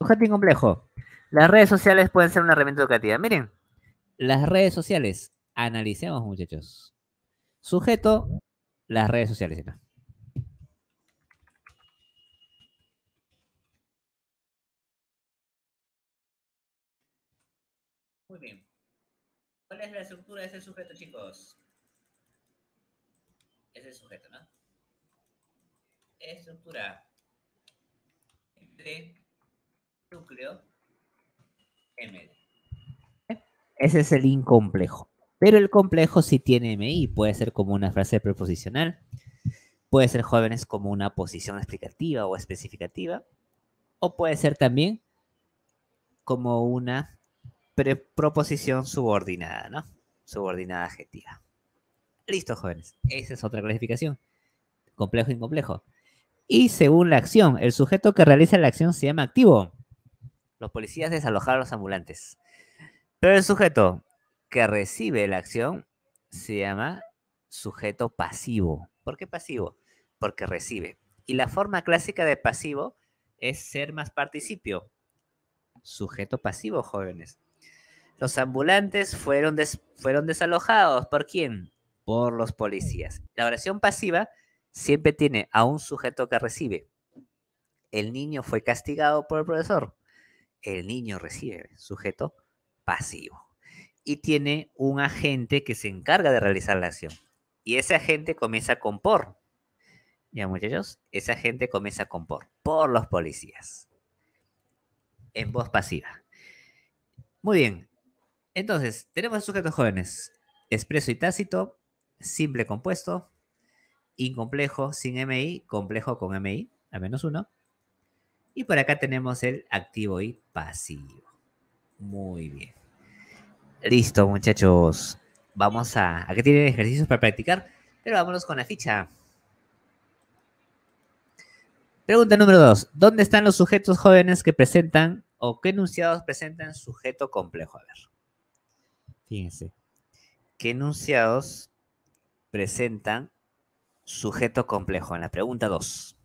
Sujeto incomplejo. Las redes sociales pueden ser una herramienta educativa. Miren, las redes sociales. Analicemos, muchachos. Sujeto, las redes sociales. Muy bien. ¿Cuál es la estructura de ese sujeto, chicos? Es el sujeto, ¿no? Estructura entre núcleo MD. Ese es el incomplejo. Pero el complejo sí tiene MI. Puede ser como una frase preposicional. Puede ser jóvenes como una posición explicativa o especificativa. O puede ser también como una proposición subordinada, ¿no? Subordinada adjetiva. Listo, jóvenes. Esa es otra clasificación. Complejo e incomplejo. Y según la acción, el sujeto que realiza la acción se llama activo. Los policías desalojaron a los ambulantes. Pero el sujeto que recibe la acción se llama sujeto pasivo. ¿Por qué pasivo? Porque recibe. Y la forma clásica de pasivo es ser más participio. Sujeto pasivo, jóvenes. Los ambulantes fueron, fueron desalojados. ¿Por quién? Por los policías. La oración pasiva siempre tiene a un sujeto que recibe. El niño fue castigado por el profesor. El niño recibe, sujeto pasivo. Y tiene un agente que se encarga de realizar la acción. Y ese agente comienza con por. Ya, muchachos, ese agente comienza con por. Por los policías. En voz pasiva. Muy bien. Entonces, tenemos sujetos jóvenes. Expreso y tácito, simple compuesto, incomplejo sin MI, complejo con MI, a menos uno. Y por acá tenemos el activo y pasivo. Muy bien. Listo, muchachos. Vamos a... Aquí tienen ejercicios para practicar, pero vámonos con la ficha. Pregunta número dos. ¿Dónde están los sujetos jóvenes que presentan o qué enunciados presentan sujeto complejo? A ver. Fíjense. ¿Qué enunciados presentan sujeto complejo? En la pregunta 2.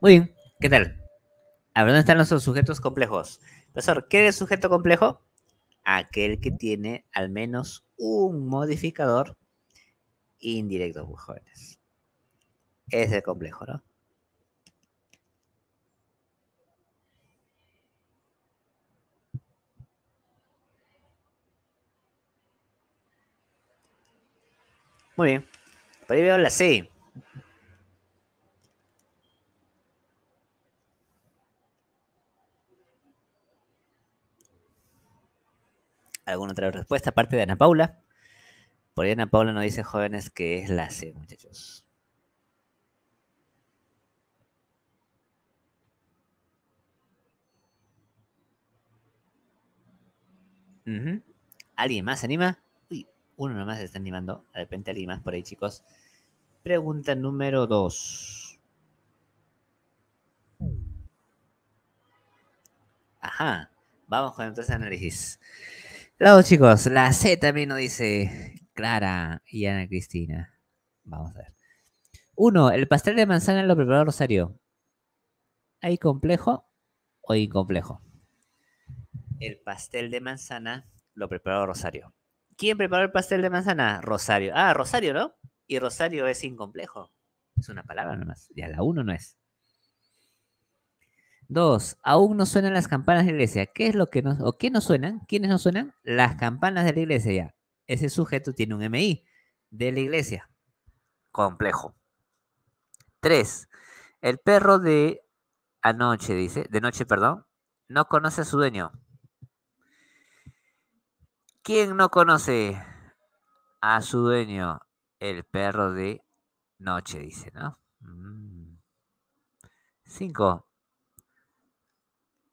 Muy bien, ¿qué tal? A ¿dónde están los sujetos complejos? Profesor, ¿qué es sujeto complejo? Aquel que tiene al menos un modificador indirecto, jóvenes. Es el complejo, ¿no? Muy bien. Por ahí veo la C. ¿Alguna otra respuesta aparte de Ana Paula? Por ahí Ana Paula nos dice jóvenes que es la C, muchachos. ¿Alguien más se anima? Uy, uno nomás se está animando. De repente alguien más por ahí, chicos. Pregunta número dos. Ajá. Vamos con entonces análisis. Claro, chicos, la C también nos dice Clara y Ana Cristina. Vamos a ver. Uno, el pastel de manzana lo preparó Rosario. ¿Hay complejo o incomplejo? El pastel de manzana lo preparó Rosario. ¿Quién preparó el pastel de manzana? Rosario. Ah, Rosario, ¿no? Y Rosario es incomplejo. Es una palabra nomás. Ya la uno no es. Dos, aún no suenan las campanas de la iglesia. ¿Qué es lo que no, o qué no suenan? ¿Quiénes no suenan? Las campanas de la iglesia ya. Ese sujeto tiene un MI de la iglesia. Complejo. Tres, el perro de anoche, dice, de noche, perdón, no conoce a su dueño. ¿Quién no conoce a su dueño? El perro de noche, dice, ¿no? Mm. Cinco.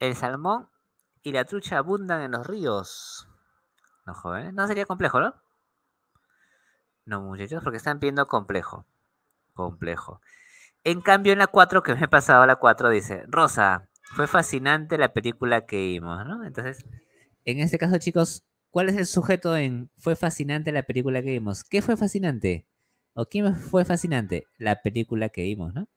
El salmón y la trucha abundan en los ríos. No, jóvenes, no sería complejo, ¿no? No, muchachos, porque están pidiendo complejo. Complejo. En cambio, en la 4, que me he pasado a la 4, dice, Rosa, fue fascinante la película que vimos, ¿no? Entonces, en este caso, chicos, ¿cuál es el sujeto en fue fascinante la película que vimos? ¿Qué fue fascinante? ¿O quién fue fascinante? La película que vimos, ¿no?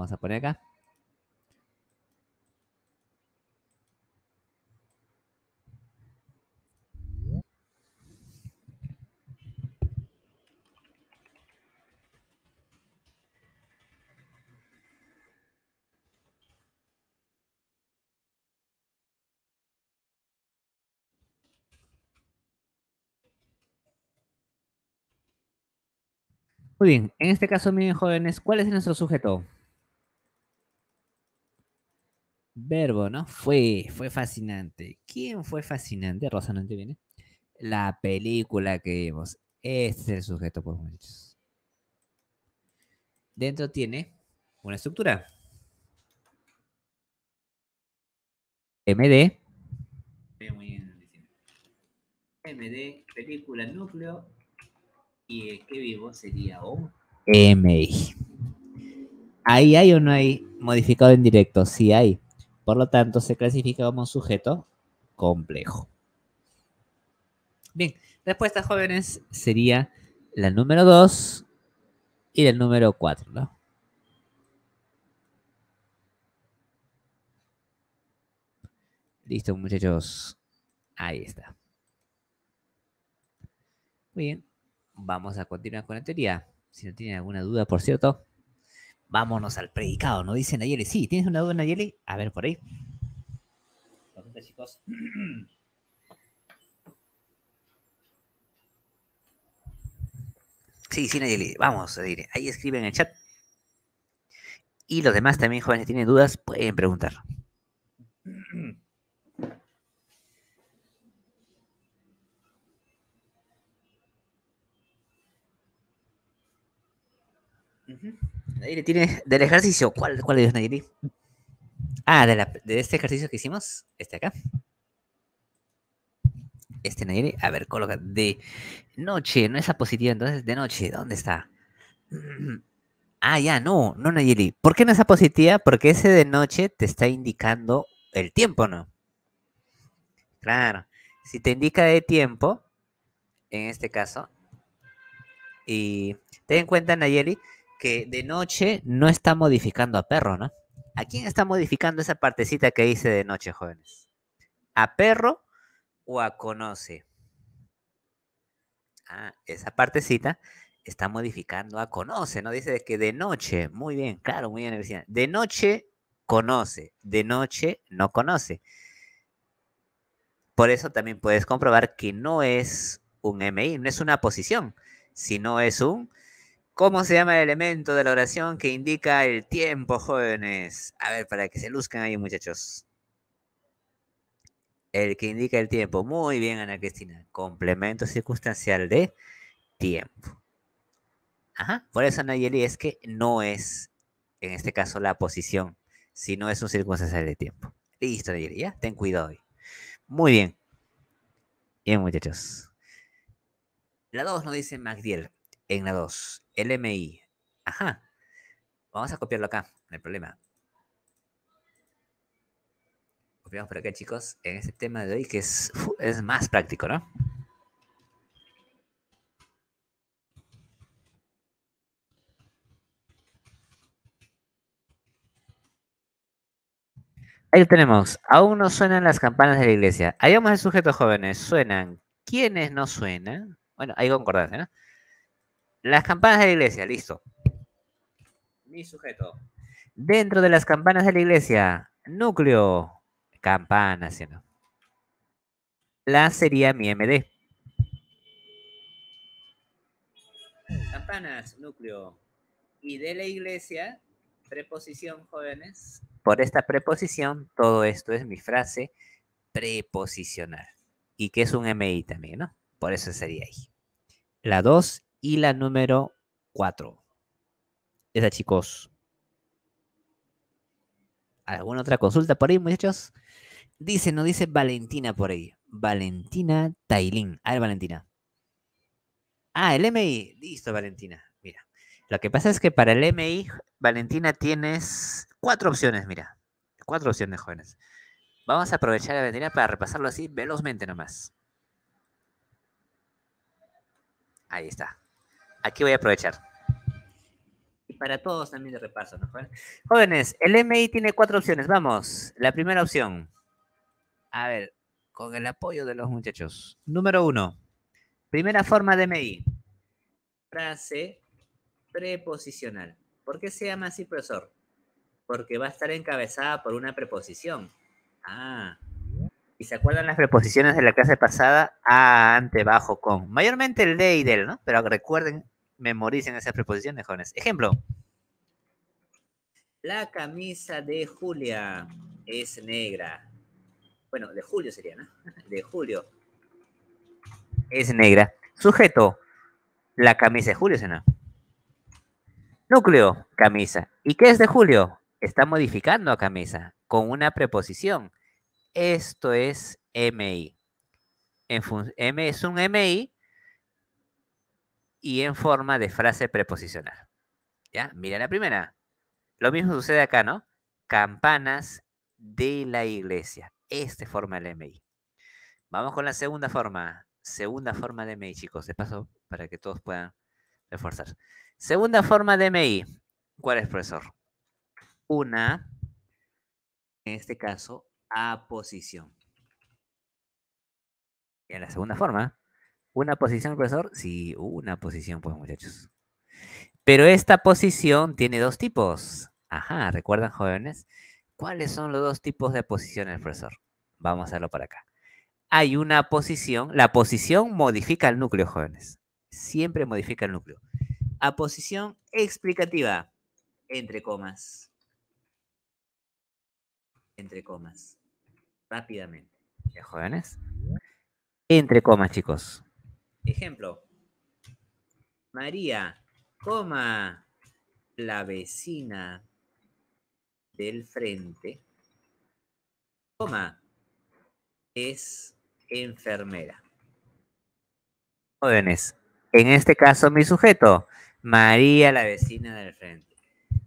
Vamos a poner acá. Muy bien, en este caso, miren jóvenes, ¿cuál es nuestro sujeto? Verbo, ¿no? Fue, fue fascinante. ¿Quién fue fascinante? Rosa, ¿no te viene? La película que vimos. Este es el sujeto, pues, muchachos. Dentro tiene una estructura. MD. MD, película núcleo, y el que vivo sería un MI. ¿Ahí hay o no hay modificado en directo? Sí hay. Por lo tanto, se clasifica como un sujeto complejo. Bien, respuestas jóvenes sería la número 2 y el número 4, ¿no? Listo, muchachos. Ahí está. Muy bien vamos a continuar con la teoría. Si no tienen alguna duda, por cierto, vámonos al predicado, ¿no? Dice Nayeli. Sí, ¿tienes una duda, Nayeli? A ver, por ahí. chicos. Sí, sí, Nayeli. Vamos, decir. ahí escriben en el chat. Y los demás también, jóvenes, tienen dudas, pueden preguntar. Nayeli tiene del ejercicio. ¿Cuál, cuál es Nayeli? Ah, de, este ejercicio que hicimos. Este acá. Este Nayeli. A ver, coloca. De noche, no esa positiva, entonces de noche. ¿Dónde está? Ah, ya, no, no Nayeli. ¿Por qué no esa positiva? Porque ese de noche te está indicando el tiempo, ¿no? Claro. Si te indica de tiempo, en este caso, y ten en cuenta, Nayeli, que de noche no está modificando a perro, ¿no? ¿A quién está modificando esa partecita que dice de noche, jóvenes? ¿A perro o a conoce? Ah, esa partecita está modificando a conoce, ¿no? Dice que de noche, muy bien, claro, muy bien, de noche conoce, de noche no conoce. Por eso también puedes comprobar que no es un MI, no es una posición, sino es un ¿Cómo se llama el elemento de la oración que indica el tiempo, jóvenes? A ver, para que se luzcan ahí, muchachos. El que indica el tiempo. Muy bien, Ana Cristina. Complemento circunstancial de tiempo. Ajá. Por eso, Nayeli, es que no es, en este caso, la posición, sino es un circunstancial de tiempo. Listo, Nayeli, ¿ya? Ten cuidado hoy. Muy bien. Bien, muchachos. La 2 nos dice Magdiel en la 2. LMI. Ajá. Vamos a copiarlo acá, no hay problema. Copiamos por acá, chicos, en este tema de hoy que es, es más práctico, ¿no? Ahí tenemos. Aún no suenan las campanas de la iglesia. Ahí vamos el sujeto jóvenes. Suenan. ¿Quiénes no suenan? Bueno, hay concordancia, ¿no? Las campanas de la iglesia, listo. Mi sujeto. Dentro de las campanas de la iglesia, núcleo, campanas, ¿sí no? La sería mi MD. Campanas, núcleo. Y de la iglesia, preposición, jóvenes. Por esta preposición, todo esto es mi frase preposicional. Y que es un MI también, ¿no? Por eso sería ahí. La 2 y la número 4. Esa, chicos. ¿Alguna otra consulta por ahí, muchachos? Dice, no dice Valentina por ahí. Valentina Tailín. A ver, Valentina. Ah, el MI. Listo, Valentina. Mira. Lo que pasa es que para el MI, Valentina, tienes cuatro opciones, mira. Cuatro opciones, jóvenes. Vamos a aprovechar la Valentina para repasarlo así velozmente nomás. Ahí está. Aquí voy a aprovechar. Y para todos también de repaso, ¿no? Jóvenes, el MI tiene cuatro opciones. Vamos. La primera opción. A ver, con el apoyo de los muchachos. Número uno. Primera forma de MI. Frase preposicional. ¿Por qué se llama así, profesor? Porque va a estar encabezada por una preposición. Ah. ¿Y se acuerdan las preposiciones de la clase pasada? A, ante, bajo, con. Mayormente el de y del, ¿no? Pero recuerden, memoricen esas preposiciones, jóvenes. Ejemplo. La camisa de Julia es negra. Bueno, de Julio sería, ¿no? De Julio es negra. Sujeto, la camisa de Julio, ¿no? Núcleo, camisa. ¿Y qué es de Julio? Está modificando a camisa con una preposición. Esto es MI. M es un MI y en forma de frase preposicional. ¿Ya? Mira la primera. Lo mismo sucede acá, ¿no? Campanas de la iglesia. Este forma el MI. Vamos con la segunda forma segunda forma de MI, chicos, de paso, para que todos puedan reforzar. Segunda forma de MI. ¿Cuál es, profesor? Una, en este caso, aposición. Y en la segunda forma, ¿una posición, profesor? Sí, una posición, pues, muchachos. Pero esta posición tiene dos tipos. Ajá, ¿recuerdan, jóvenes? ¿Cuáles son los dos tipos de posiciones, profesor? Vamos a hacerlo por acá hay una posición. La posición modifica el núcleo, jóvenes. Siempre modifica el núcleo. Aposición explicativa. Entre comas. Entre comas. Rápidamente. ¿Ya, jóvenes? Entre comas, chicos. Ejemplo. María, coma, la vecina del frente, coma, es enfermera. Jóvenes, en este caso mi sujeto, María, la vecina del frente.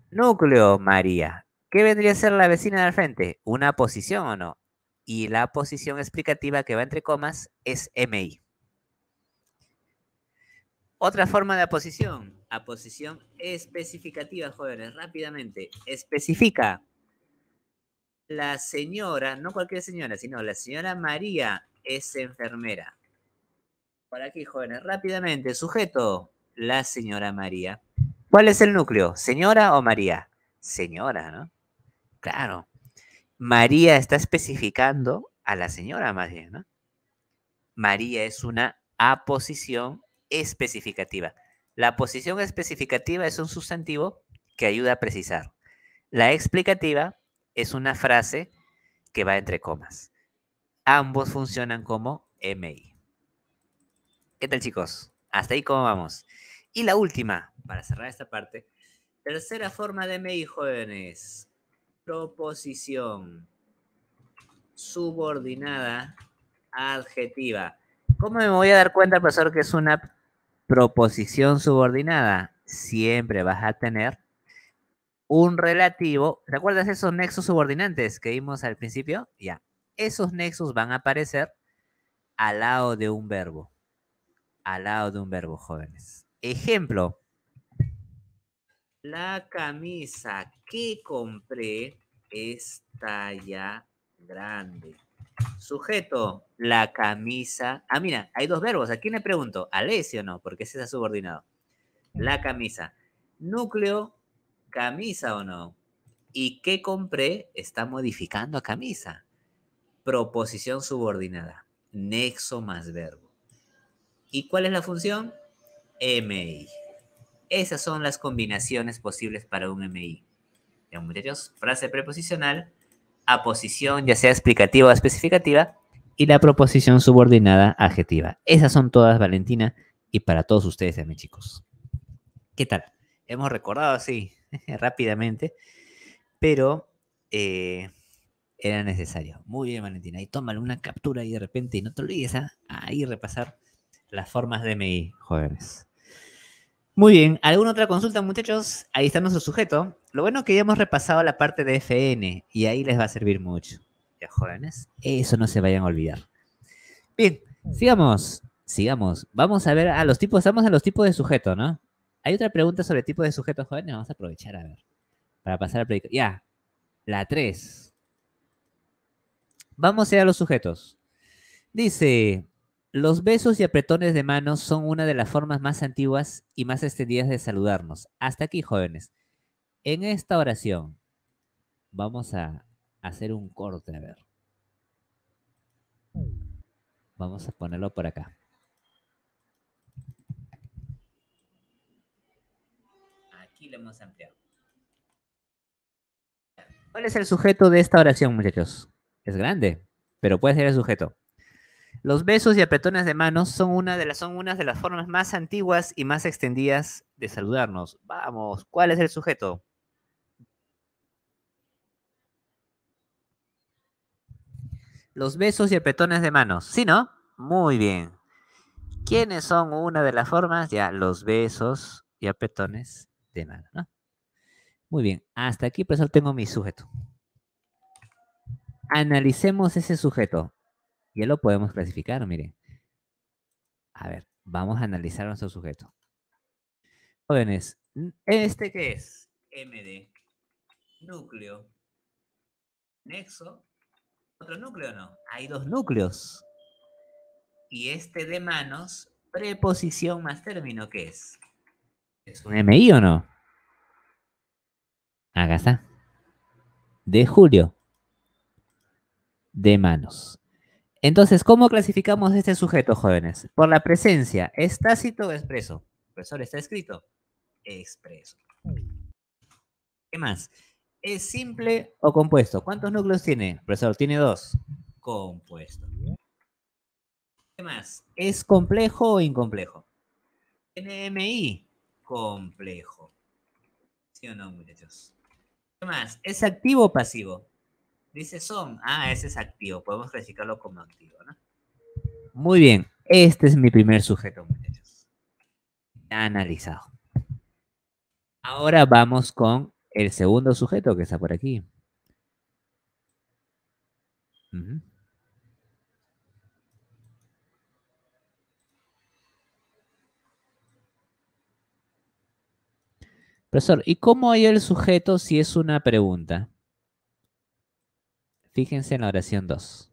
Núcleo, María. ¿Qué vendría a ser la vecina del frente? ¿Una posición o no? Y la posición explicativa que va entre comas es MI. Otra forma de aposición, aposición especificativa, jóvenes, rápidamente. Especifica. La señora, no cualquier señora, sino la señora María es enfermera. Por aquí, jóvenes, rápidamente, sujeto, la señora María. ¿Cuál es el núcleo? ¿Señora o María? Señora, ¿no? Claro. María está especificando a la señora más bien, ¿no? María es una aposición especificativa. La posición especificativa es un sustantivo que ayuda a precisar. La explicativa es una frase que va entre comas. Ambos funcionan como MI. ¿Qué tal chicos? Hasta ahí cómo vamos. Y la última, para cerrar esta parte, tercera forma de MI, jóvenes. Proposición subordinada adjetiva. ¿Cómo me voy a dar cuenta, profesor, que es una proposición subordinada? Siempre vas a tener un relativo. ¿Recuerdas esos nexos subordinantes que vimos al principio? Ya esos nexos van a aparecer al lado de un verbo. Al lado de un verbo, jóvenes. Ejemplo. La camisa que compré es talla grande. Sujeto, la camisa. Ah, mira, hay dos verbos. ¿A quién le pregunto? ¿A Lesio o no? Porque ese es subordinado. La camisa. Núcleo, camisa o no. ¿Y qué compré? Está modificando a camisa. Proposición subordinada. Nexo más verbo. ¿Y cuál es la función? MI. Esas son las combinaciones posibles para un MI. Frase preposicional, aposición, ya sea explicativa o especificativa, y la proposición subordinada adjetiva. Esas son todas, Valentina, y para todos ustedes también, chicos. ¿Qué tal? Hemos recordado así rápidamente, pero eh, era necesario. Muy bien, Valentina. Y tómale una captura y de repente, y no te olvides, ¿ah? ahí repasar las formas de MI, jóvenes. Muy bien, ¿alguna otra consulta, muchachos? Ahí está nuestro sujeto. Lo bueno es que ya hemos repasado la parte de FN y ahí les va a servir mucho. Ya, jóvenes, eso no se vayan a olvidar. Bien, sigamos, sigamos. Vamos a ver a los tipos, estamos a los tipos de sujeto, ¿no? Hay otra pregunta sobre tipo de sujeto, jóvenes, vamos a aprovechar a ver. Para pasar al predicado. Ya, la 3. Vamos a ir a los sujetos. Dice, los besos y apretones de manos son una de las formas más antiguas y más extendidas de saludarnos. Hasta aquí, jóvenes. En esta oración vamos a hacer un corte, a ver. Vamos a ponerlo por acá. Aquí lo hemos ampliado. ¿Cuál es el sujeto de esta oración, muchachos? Es grande, pero puede ser el sujeto. Los besos y apretones de manos son una de las, son de las formas más antiguas y más extendidas de saludarnos. Vamos, ¿cuál es el sujeto? Los besos y apretones de manos. ¿Sí, no? Muy bien. ¿Quiénes son una de las formas? Ya, los besos y apretones de manos, ¿no? Muy bien. Hasta aquí, profesor, tengo mi sujeto. Analicemos ese sujeto. Ya lo podemos clasificar, mire. A ver, vamos a analizar nuestro sujeto. Jóvenes, ¿este qué es? MD. Núcleo. Nexo. ¿Otro núcleo no? Hay dos núcleos. Y este de manos, preposición más término, ¿qué es? ¿Es un MI o no? Acá está. De julio. De manos. Entonces, ¿cómo clasificamos este sujeto, jóvenes? Por la presencia, ¿es tácito o expreso? Profesor, ¿está escrito? Expreso. ¿Qué más? ¿Es simple o compuesto? ¿Cuántos núcleos tiene? Profesor, tiene dos. Compuesto. ¿Qué más? ¿Es complejo o incomplejo? NMI, complejo. ¿Sí o no, muchachos? ¿Qué más? ¿Es activo o pasivo? Dice son. Ah, ese es activo. Podemos clasificarlo como activo, ¿no? Muy bien. Este es mi primer sujeto, muchachos. Analizado. Ahora vamos con el segundo sujeto que está por aquí. Profesor, ¿y cómo hay el sujeto si es una pregunta? Fíjense en la oración 2.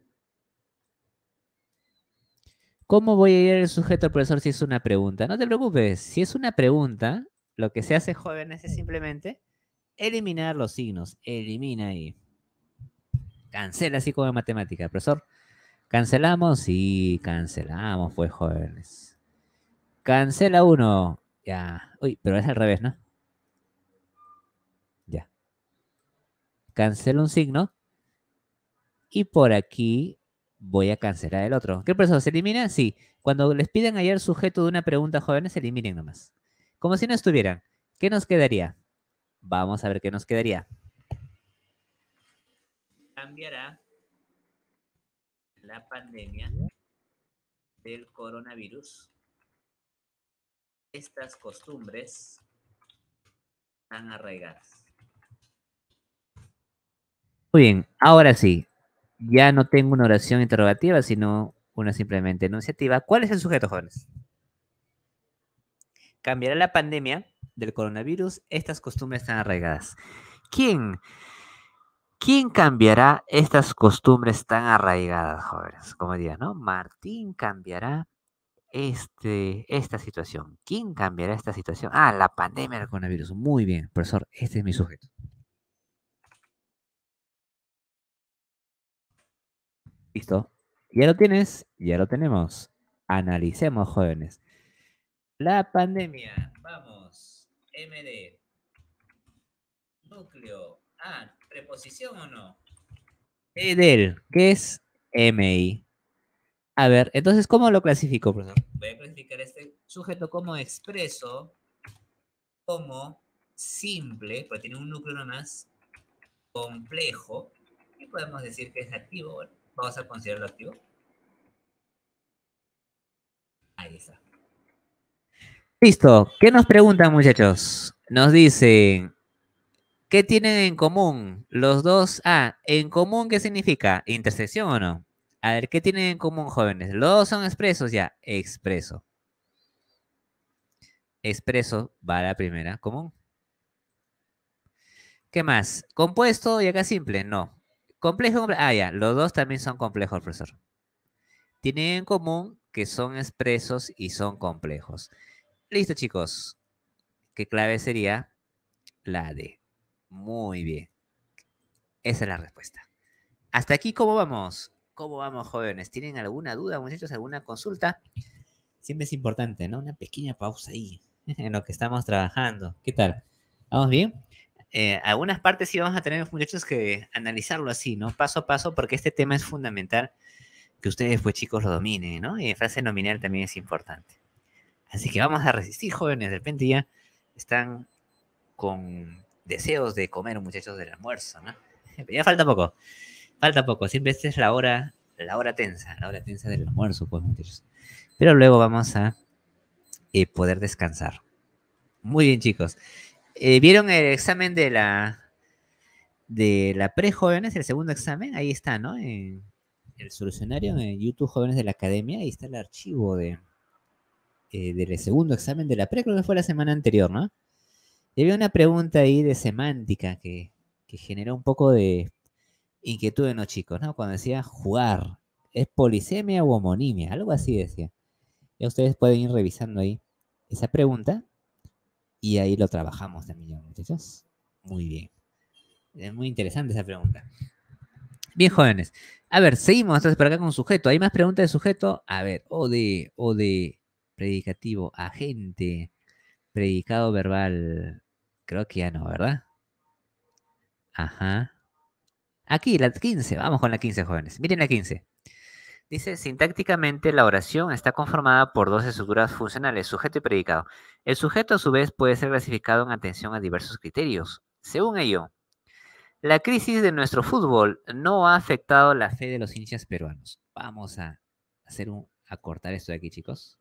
¿Cómo voy a ir el sujeto al profesor si es una pregunta? No te preocupes, si es una pregunta, lo que se hace, jóvenes, es simplemente eliminar los signos. Elimina ahí. Cancela así como en matemática. Profesor, ¿cancelamos? Sí, cancelamos, pues, jóvenes. Cancela uno. Ya. Uy, pero es al revés, ¿no? Ya. Cancela un signo y por aquí voy a cancelar el otro. ¿Qué profesor? ¿Se elimina? Sí. Cuando les piden ayer sujeto de una pregunta, jóvenes, se eliminen nomás. Como si no estuvieran. ¿Qué nos quedaría? Vamos a ver qué nos quedaría. Cambiará la pandemia del coronavirus. Estas costumbres están arraigadas. Muy bien, ahora sí, ya no tengo una oración interrogativa, sino una simplemente enunciativa. ¿Cuál es el sujeto, jóvenes? Cambiará la pandemia del coronavirus, estas costumbres están arraigadas. ¿Quién? ¿Quién cambiará estas costumbres tan arraigadas, jóvenes? Como diría, ¿no? Martín cambiará este, esta situación. ¿Quién cambiará esta situación? Ah, la pandemia del coronavirus. Muy bien, profesor, este es mi sujeto. Listo. Ya lo tienes, ya lo tenemos. Analicemos, jóvenes. La pandemia. Vamos. MD. Núcleo. Ah, preposición o no. Edel, ¿qué es MI? A ver, entonces, ¿cómo lo clasifico, profesor? Voy a clasificar este sujeto como expreso, como simple, porque tiene un núcleo nomás, complejo, y podemos decir que es activo. Bueno, vamos a considerarlo activo. Ahí está. Listo. ¿Qué nos preguntan, muchachos? Nos dicen, ¿qué tienen en común los dos? Ah, ¿en común qué significa? ¿Intersección o no? A ver, ¿qué tienen en común, jóvenes? Los dos son expresos ya. Expreso. Expreso va a la primera común. ¿Qué más? ¿Compuesto y acá simple? No. ¿Complejo? Ah, ya. Los dos también son complejos, profesor. Tienen en común que son expresos y son complejos. Listo, chicos. ¿Qué clave sería? La D. Muy bien. Esa es la respuesta. Hasta aquí, ¿cómo vamos? ¿Cómo vamos, jóvenes? ¿Tienen alguna duda, muchachos? ¿Alguna consulta? Siempre es importante, ¿no? Una pequeña pausa ahí en lo que estamos trabajando. ¿Qué tal? ¿Vamos bien? Eh, algunas partes sí vamos a tener, muchachos, que analizarlo así, ¿no? Paso a paso, porque este tema es fundamental que ustedes, pues chicos, lo dominen, ¿no? Y frase nominal también es importante. Así que vamos a resistir, jóvenes. De repente ya están con deseos de comer, muchachos, del almuerzo, ¿no? ya falta poco. Falta poco. Siempre esta es la hora, la hora tensa, la hora tensa del almuerzo, pues, muchachos. Pero luego vamos a eh, poder descansar. Muy bien, chicos. Eh, ¿Vieron el examen de la de la pre-jóvenes, el segundo examen? Ahí está, ¿no? En, el solucionario en YouTube Jóvenes de la Academia, ahí está el archivo de, eh, del segundo examen de la pre, creo que fue la semana anterior, ¿no? Y había una pregunta ahí de semántica que, que generó un poco de inquietud en los chicos, ¿no? Cuando decía jugar, ¿es polisemia o homonimia? Algo así decía. Ya ustedes pueden ir revisando ahí esa pregunta y ahí lo trabajamos también, muchachos. Muy bien. Es muy interesante esa pregunta. Bien, jóvenes. A ver, seguimos entonces por acá con sujeto. ¿Hay más preguntas de sujeto? A ver, o de, o de predicativo, agente, predicado verbal. Creo que ya no, ¿verdad? Ajá. Aquí, la 15. Vamos con la 15, jóvenes. Miren la 15. Dice, sintácticamente la oración está conformada por dos estructuras funcionales, sujeto y predicado. El sujeto a su vez puede ser clasificado en atención a diversos criterios. Según ello, la crisis de nuestro fútbol no ha afectado la fe de los hinchas peruanos. Vamos a hacer un, a cortar esto de aquí, chicos.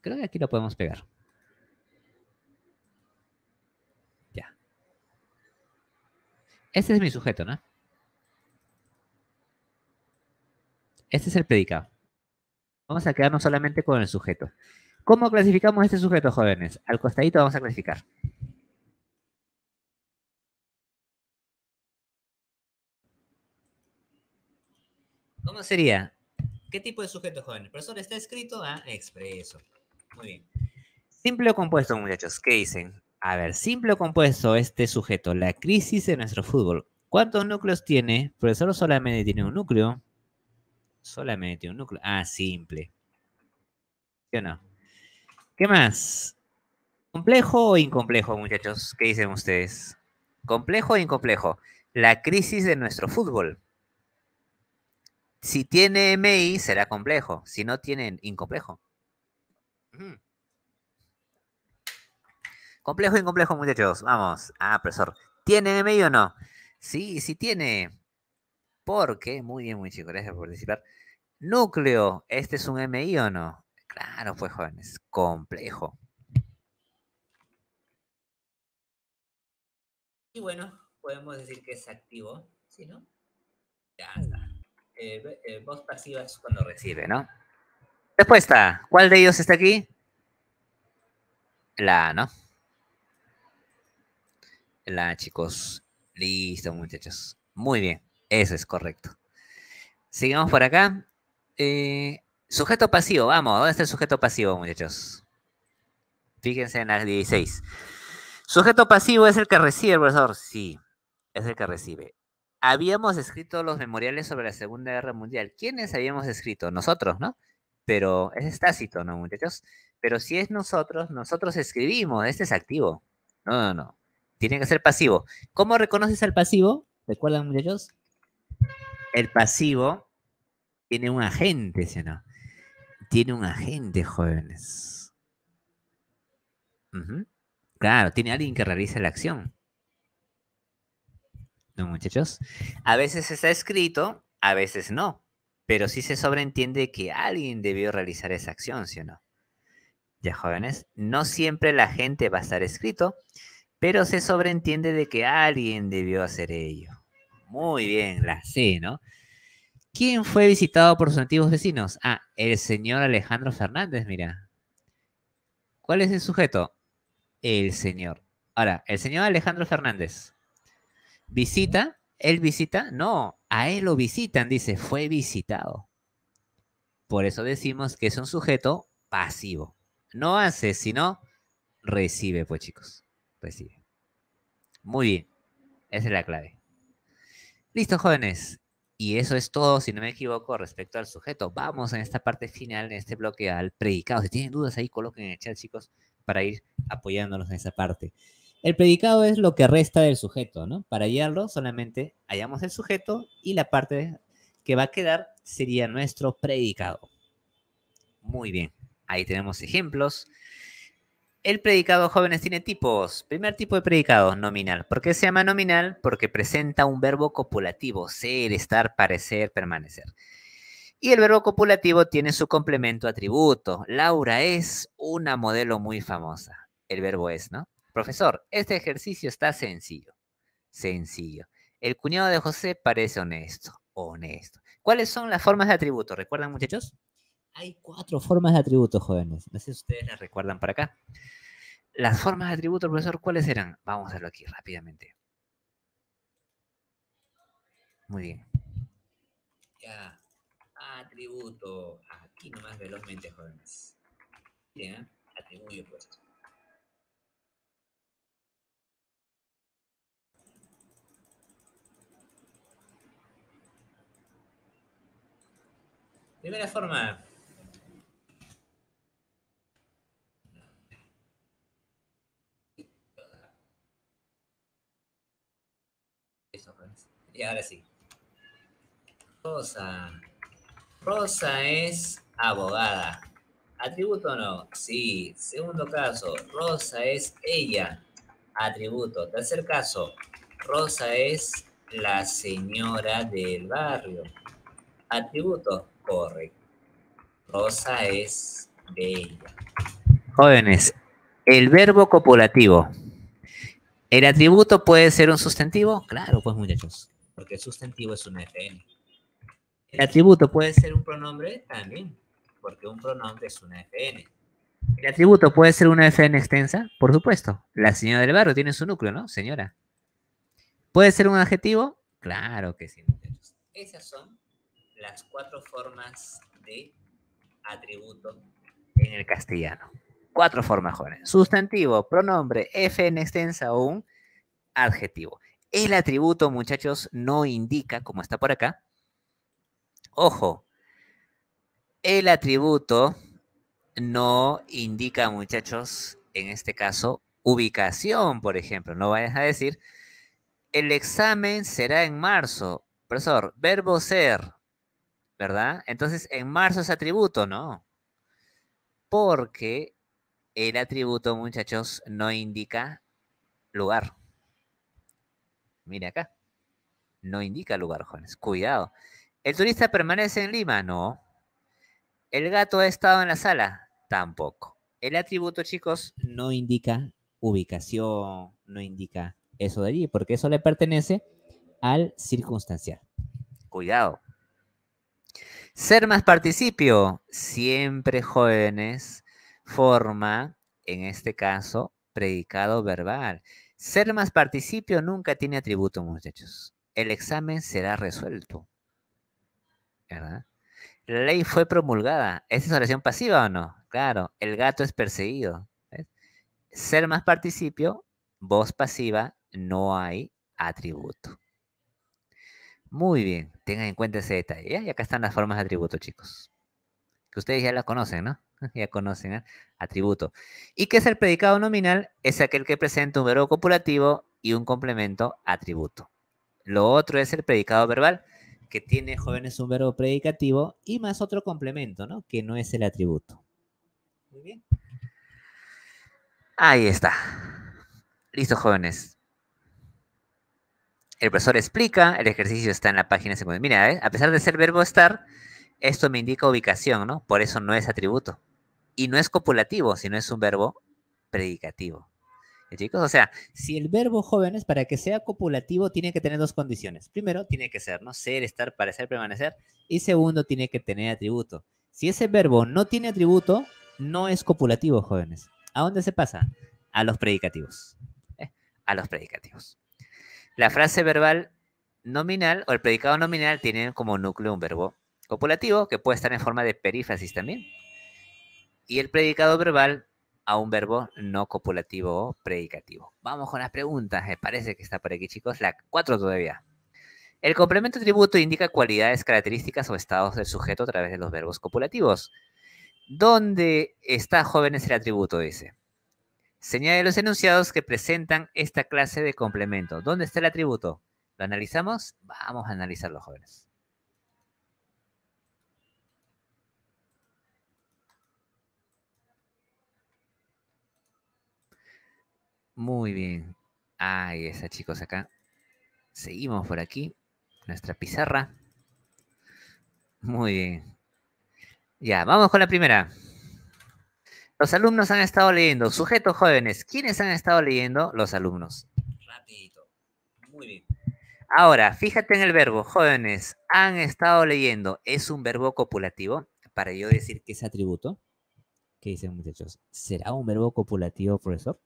Creo que aquí lo podemos pegar. Ya. Este es mi sujeto, ¿no? Este es el predicado. Vamos a quedarnos solamente con el sujeto. ¿Cómo clasificamos este sujeto, jóvenes? Al costadito vamos a clasificar. ¿Cómo sería? ¿Qué tipo de sujeto joven? El profesor está escrito a expreso. Muy bien. Simple o compuesto, muchachos. ¿Qué dicen? A ver, simple o compuesto este sujeto. La crisis de nuestro fútbol. ¿Cuántos núcleos tiene? Profesor solamente tiene un núcleo. Solamente tiene un núcleo. Ah, simple. ¿Qué o no? ¿Qué más? ¿Complejo o incomplejo, muchachos? ¿Qué dicen ustedes? ¿Complejo o incomplejo? La crisis de nuestro fútbol. Si tiene MI, será complejo. Si no tiene incomplejo. Complejo, incomplejo, muchachos. Vamos. Ah, profesor. ¿Tiene MI o no? Sí, sí tiene. Porque, muy bien, muy chico, gracias por participar. Núcleo, ¿este es un MI o no? Claro, pues jóvenes, complejo. Y bueno, podemos decir que es activo, ¿sí, no? Ya está eh, eh, voz pasiva es cuando recibe, ¿no? Respuesta. ¿Cuál de ellos está aquí? La ¿no? La chicos. Listo, muchachos. Muy bien, eso es correcto. Sigamos por acá. Eh, sujeto pasivo, vamos, ¿dónde está el sujeto pasivo, muchachos? Fíjense en las 16. Sujeto pasivo es el que recibe, profesor. Sí, es el que recibe. Habíamos escrito los memoriales sobre la Segunda Guerra Mundial. ¿Quiénes habíamos escrito? Nosotros, ¿no? Pero es tácito, ¿no, muchachos? Pero si es nosotros, nosotros escribimos. Este es activo. No, no, no. Tiene que ser pasivo. ¿Cómo reconoces al pasivo? ¿Recuerdan, muchachos? El pasivo tiene un agente, ¿sí o no? Tiene un agente, jóvenes. Claro, tiene alguien que realiza la acción. ¿No, muchachos? A veces está escrito, a veces no. Pero sí se sobreentiende que alguien debió realizar esa acción, ¿sí o no? Ya, jóvenes, no siempre la gente va a estar escrito, pero se sobreentiende de que alguien debió hacer ello. Muy bien, la C, ¿no? ¿Quién fue visitado por sus antiguos vecinos? Ah, el señor Alejandro Fernández, mira. ¿Cuál es el sujeto? El señor. Ahora, el señor Alejandro Fernández. ¿Visita? ¿Él visita? No, a él lo visitan, dice, fue visitado. Por eso decimos que es un sujeto pasivo. No hace, sino recibe, pues chicos. Recibe. Muy bien. Esa es la clave. Listo, jóvenes. Y eso es todo, si no me equivoco, respecto al sujeto. Vamos en esta parte final, en este bloque, al predicado. Si tienen dudas ahí, coloquen en el chat, chicos, para ir apoyándonos en esa parte. El predicado es lo que resta del sujeto, ¿no? Para hallarlo, solamente hallamos el sujeto y la parte que va a quedar sería nuestro predicado. Muy bien, ahí tenemos ejemplos. El predicado, jóvenes, tiene tipos. Primer tipo de predicado, nominal. ¿Por qué se llama nominal? Porque presenta un verbo copulativo, ser, estar, parecer, permanecer. Y el verbo copulativo tiene su complemento atributo. Laura es una modelo muy famosa. El verbo es, ¿no? Profesor, este ejercicio está sencillo. Sencillo. El cuñado de José parece honesto. Honesto. ¿Cuáles son las formas de atributo? ¿Recuerdan, muchachos? Hay cuatro formas de atributo, jóvenes. No sé si ustedes las recuerdan para acá. Las formas de atributo, profesor, ¿cuáles eran? Vamos a verlo aquí rápidamente. Muy bien. Ya. Atributo. Aquí nomás velozmente, jóvenes. Bien, atributo pues. Primera forma, Y ahora sí. Rosa. Rosa es abogada. ¿Atributo no? Sí. Segundo caso, Rosa es ella. Atributo. Tercer caso, Rosa es la señora del barrio. Atributo, correcto. Rosa es bella. Jóvenes, el verbo copulativo. ¿El atributo puede ser un sustantivo? Claro, pues muchachos porque el sustantivo es un FN. El atributo puede ser un pronombre también, porque un pronombre es una FN. ¿El atributo puede ser una FN extensa? Por supuesto. La señora del barrio tiene su núcleo, ¿no? Señora. ¿Puede ser un adjetivo? Claro que sí, muchachos. Esas son las cuatro formas de atributo en el castellano. Cuatro formas, jóvenes. Sustantivo, pronombre, FN extensa o un adjetivo. El atributo, muchachos, no indica, como está por acá. Ojo, el atributo no indica, muchachos, en este caso, ubicación, por ejemplo. No vayas a decir, el examen será en marzo. Profesor, verbo ser, ¿verdad? Entonces, en marzo es atributo, ¿no? Porque el atributo, muchachos, no indica lugar. Mire acá. No indica lugar, jóvenes. Cuidado. ¿El turista permanece en Lima? No. ¿El gato ha estado en la sala? Tampoco. El atributo, chicos, no indica ubicación, no indica eso de allí, porque eso le pertenece al circunstancial. Cuidado. Ser más participio, siempre jóvenes, forma, en este caso, predicado verbal. Ser más participio nunca tiene atributo, muchachos. El examen será resuelto. ¿Verdad? La ley fue promulgada. ¿Esa es oración pasiva o no? Claro, el gato es perseguido. Ser más participio, voz pasiva, no hay atributo. Muy bien, tengan en cuenta ese detalle. Y acá están las formas de atributo, chicos. Que ustedes ya la conocen, ¿no? Ya conocen ¿eh? atributo. ¿Y qué es el predicado nominal? Es aquel que presenta un verbo copulativo y un complemento atributo. Lo otro es el predicado verbal, que tiene jóvenes un verbo predicativo y más otro complemento, ¿no? Que no es el atributo. Muy bien. Ahí está. Listo, jóvenes. El profesor explica, el ejercicio está en la página segunda. Mira, ¿eh? a pesar de ser verbo estar, esto me indica ubicación, ¿no? Por eso no es atributo. Y no es copulativo, sino es un verbo predicativo. ¿Eh, chicos? O sea, si el verbo jóvenes, para que sea copulativo, tiene que tener dos condiciones. Primero, tiene que ser, ¿no? Ser, estar, parecer, permanecer. Y segundo, tiene que tener atributo. Si ese verbo no tiene atributo, no es copulativo, jóvenes. ¿A dónde se pasa? A los predicativos. ¿eh? A los predicativos. La frase verbal nominal o el predicado nominal tienen como núcleo un verbo copulativo que puede estar en forma de perífrasis también. Y el predicado verbal a un verbo no copulativo o predicativo. Vamos con las preguntas. Me parece que está por aquí, chicos. La cuatro todavía. El complemento atributo indica cualidades, características o estados del sujeto a través de los verbos copulativos. ¿Dónde está jóvenes el atributo? Dice. Señale los enunciados que presentan esta clase de complemento. ¿Dónde está el atributo? ¿Lo analizamos? Vamos a analizarlo, jóvenes. Muy bien. Ahí está, chicos, acá. Seguimos por aquí. Nuestra pizarra. Muy bien. Ya, vamos con la primera. Los alumnos han estado leyendo. Sujetos jóvenes. ¿Quiénes han estado leyendo? Los alumnos. Rapidito. Muy bien. Ahora, fíjate en el verbo. Jóvenes han estado leyendo. ¿Es un verbo copulativo? Para yo decir que es atributo. ¿Qué dicen muchachos? ¿Será un verbo copulativo, profesor?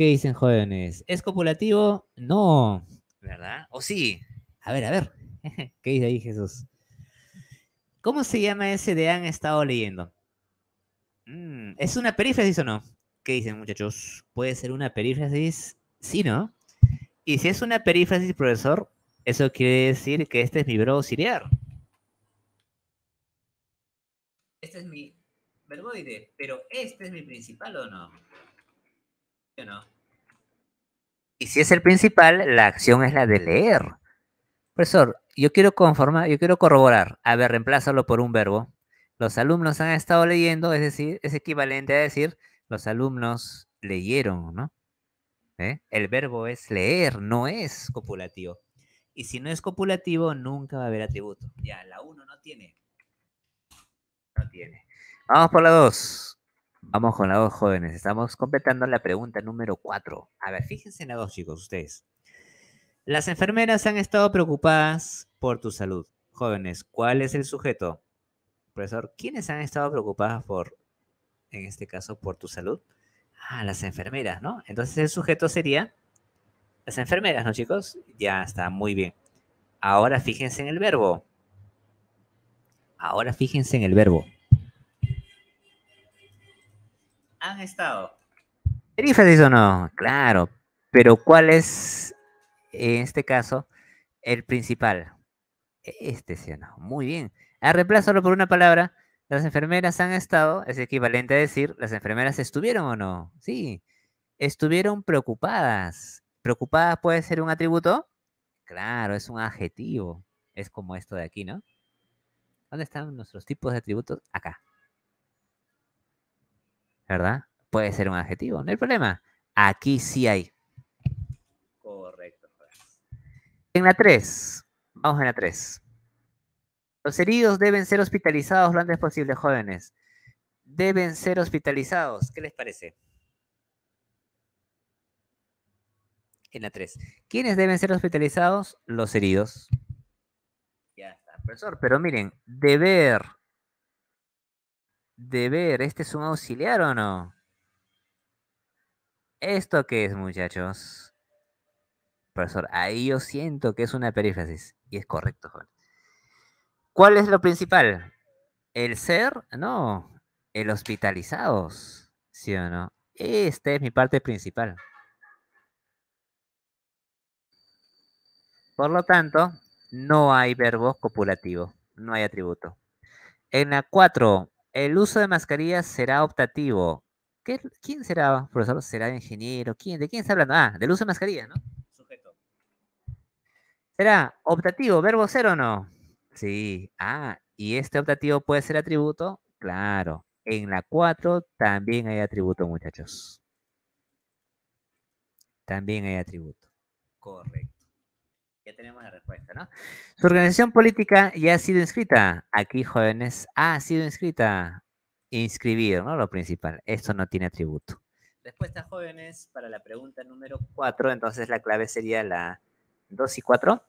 ¿Qué dicen jóvenes? ¿Es copulativo? No. ¿Verdad? ¿O sí? A ver, a ver. ¿Qué dice ahí Jesús? ¿Cómo se llama ese de han estado leyendo? Mm, ¿Es una perífrasis o no? ¿Qué dicen muchachos? ¿Puede ser una perífrasis? Sí, ¿no? Y si es una perífrasis, profesor, eso quiere decir que este es mi verbo auxiliar. Este es mi verboide, pero ¿este es mi principal o no? ¿Sí o no? Y si es el principal, la acción es la de leer. Profesor, yo quiero conformar, yo quiero corroborar. A ver, reemplázalo por un verbo los alumnos han estado leyendo, es decir, es equivalente a decir, los alumnos leyeron, ¿no? ¿Eh? El verbo es leer, no es copulativo. Y si no es copulativo, nunca va a haber atributo. Ya, la 1 no tiene. No tiene. Vamos por la 2. Vamos con la 2, jóvenes. Estamos completando la pregunta número 4. A ver, fíjense en la 2, chicos, ustedes. Las enfermeras han estado preocupadas por tu salud. Jóvenes, ¿cuál es el sujeto? profesor, ¿quiénes han estado preocupadas por, en este caso, por tu salud? Ah, las enfermeras, ¿no? Entonces el sujeto sería las enfermeras, ¿no, chicos? Ya está, muy bien. Ahora fíjense en el verbo. Ahora fíjense en el verbo. Han estado. ¿Perífrasis o no? Claro. Pero ¿cuál es, en este caso, el principal? Este, ¿sí o no? Muy bien. A reemplazarlo por una palabra, las enfermeras han estado, es equivalente a decir, las enfermeras estuvieron o no. Sí, estuvieron preocupadas. ¿Preocupadas puede ser un atributo? Claro, es un adjetivo. Es como esto de aquí, ¿no? ¿Dónde están nuestros tipos de atributos? Acá. ¿Verdad? Puede ser un adjetivo, no hay problema. Aquí sí hay. Correcto. En la 3. Vamos en la 3. Los heridos deben ser hospitalizados lo antes posible, jóvenes. Deben ser hospitalizados. ¿Qué les parece? En la 3. ¿Quiénes deben ser hospitalizados? Los heridos. Ya está, profesor. Pero miren, deber. Deber. ¿Este es un auxiliar o no? ¿Esto qué es, muchachos? Profesor, ahí yo siento que es una perífrasis. Y es correcto, joven. ¿Cuál es lo principal? ¿El ser? No, el hospitalizados. ¿Sí o no? Esta es mi parte principal. Por lo tanto, no hay verbo copulativo, no hay atributo. En la 4, el uso de mascarillas será optativo. ¿Quién será, profesor? ¿Será ingeniero? ¿Quién? ¿De quién está hablando? Ah, del uso de mascarillas, ¿no? Sujeto. ¿Será optativo, verbo ser o no? Sí. Ah, ¿y este optativo puede ser atributo? Claro. En la 4 también hay atributo, muchachos. También hay atributo. Correcto. Tenemos la respuesta, ¿no? Su organización política ya ha sido inscrita. Aquí, jóvenes, ha sido inscrita. Inscribir, ¿no? Lo principal. Esto no tiene atributo. Respuesta, jóvenes, para la pregunta número 4. Entonces, la clave sería la 2 y 4.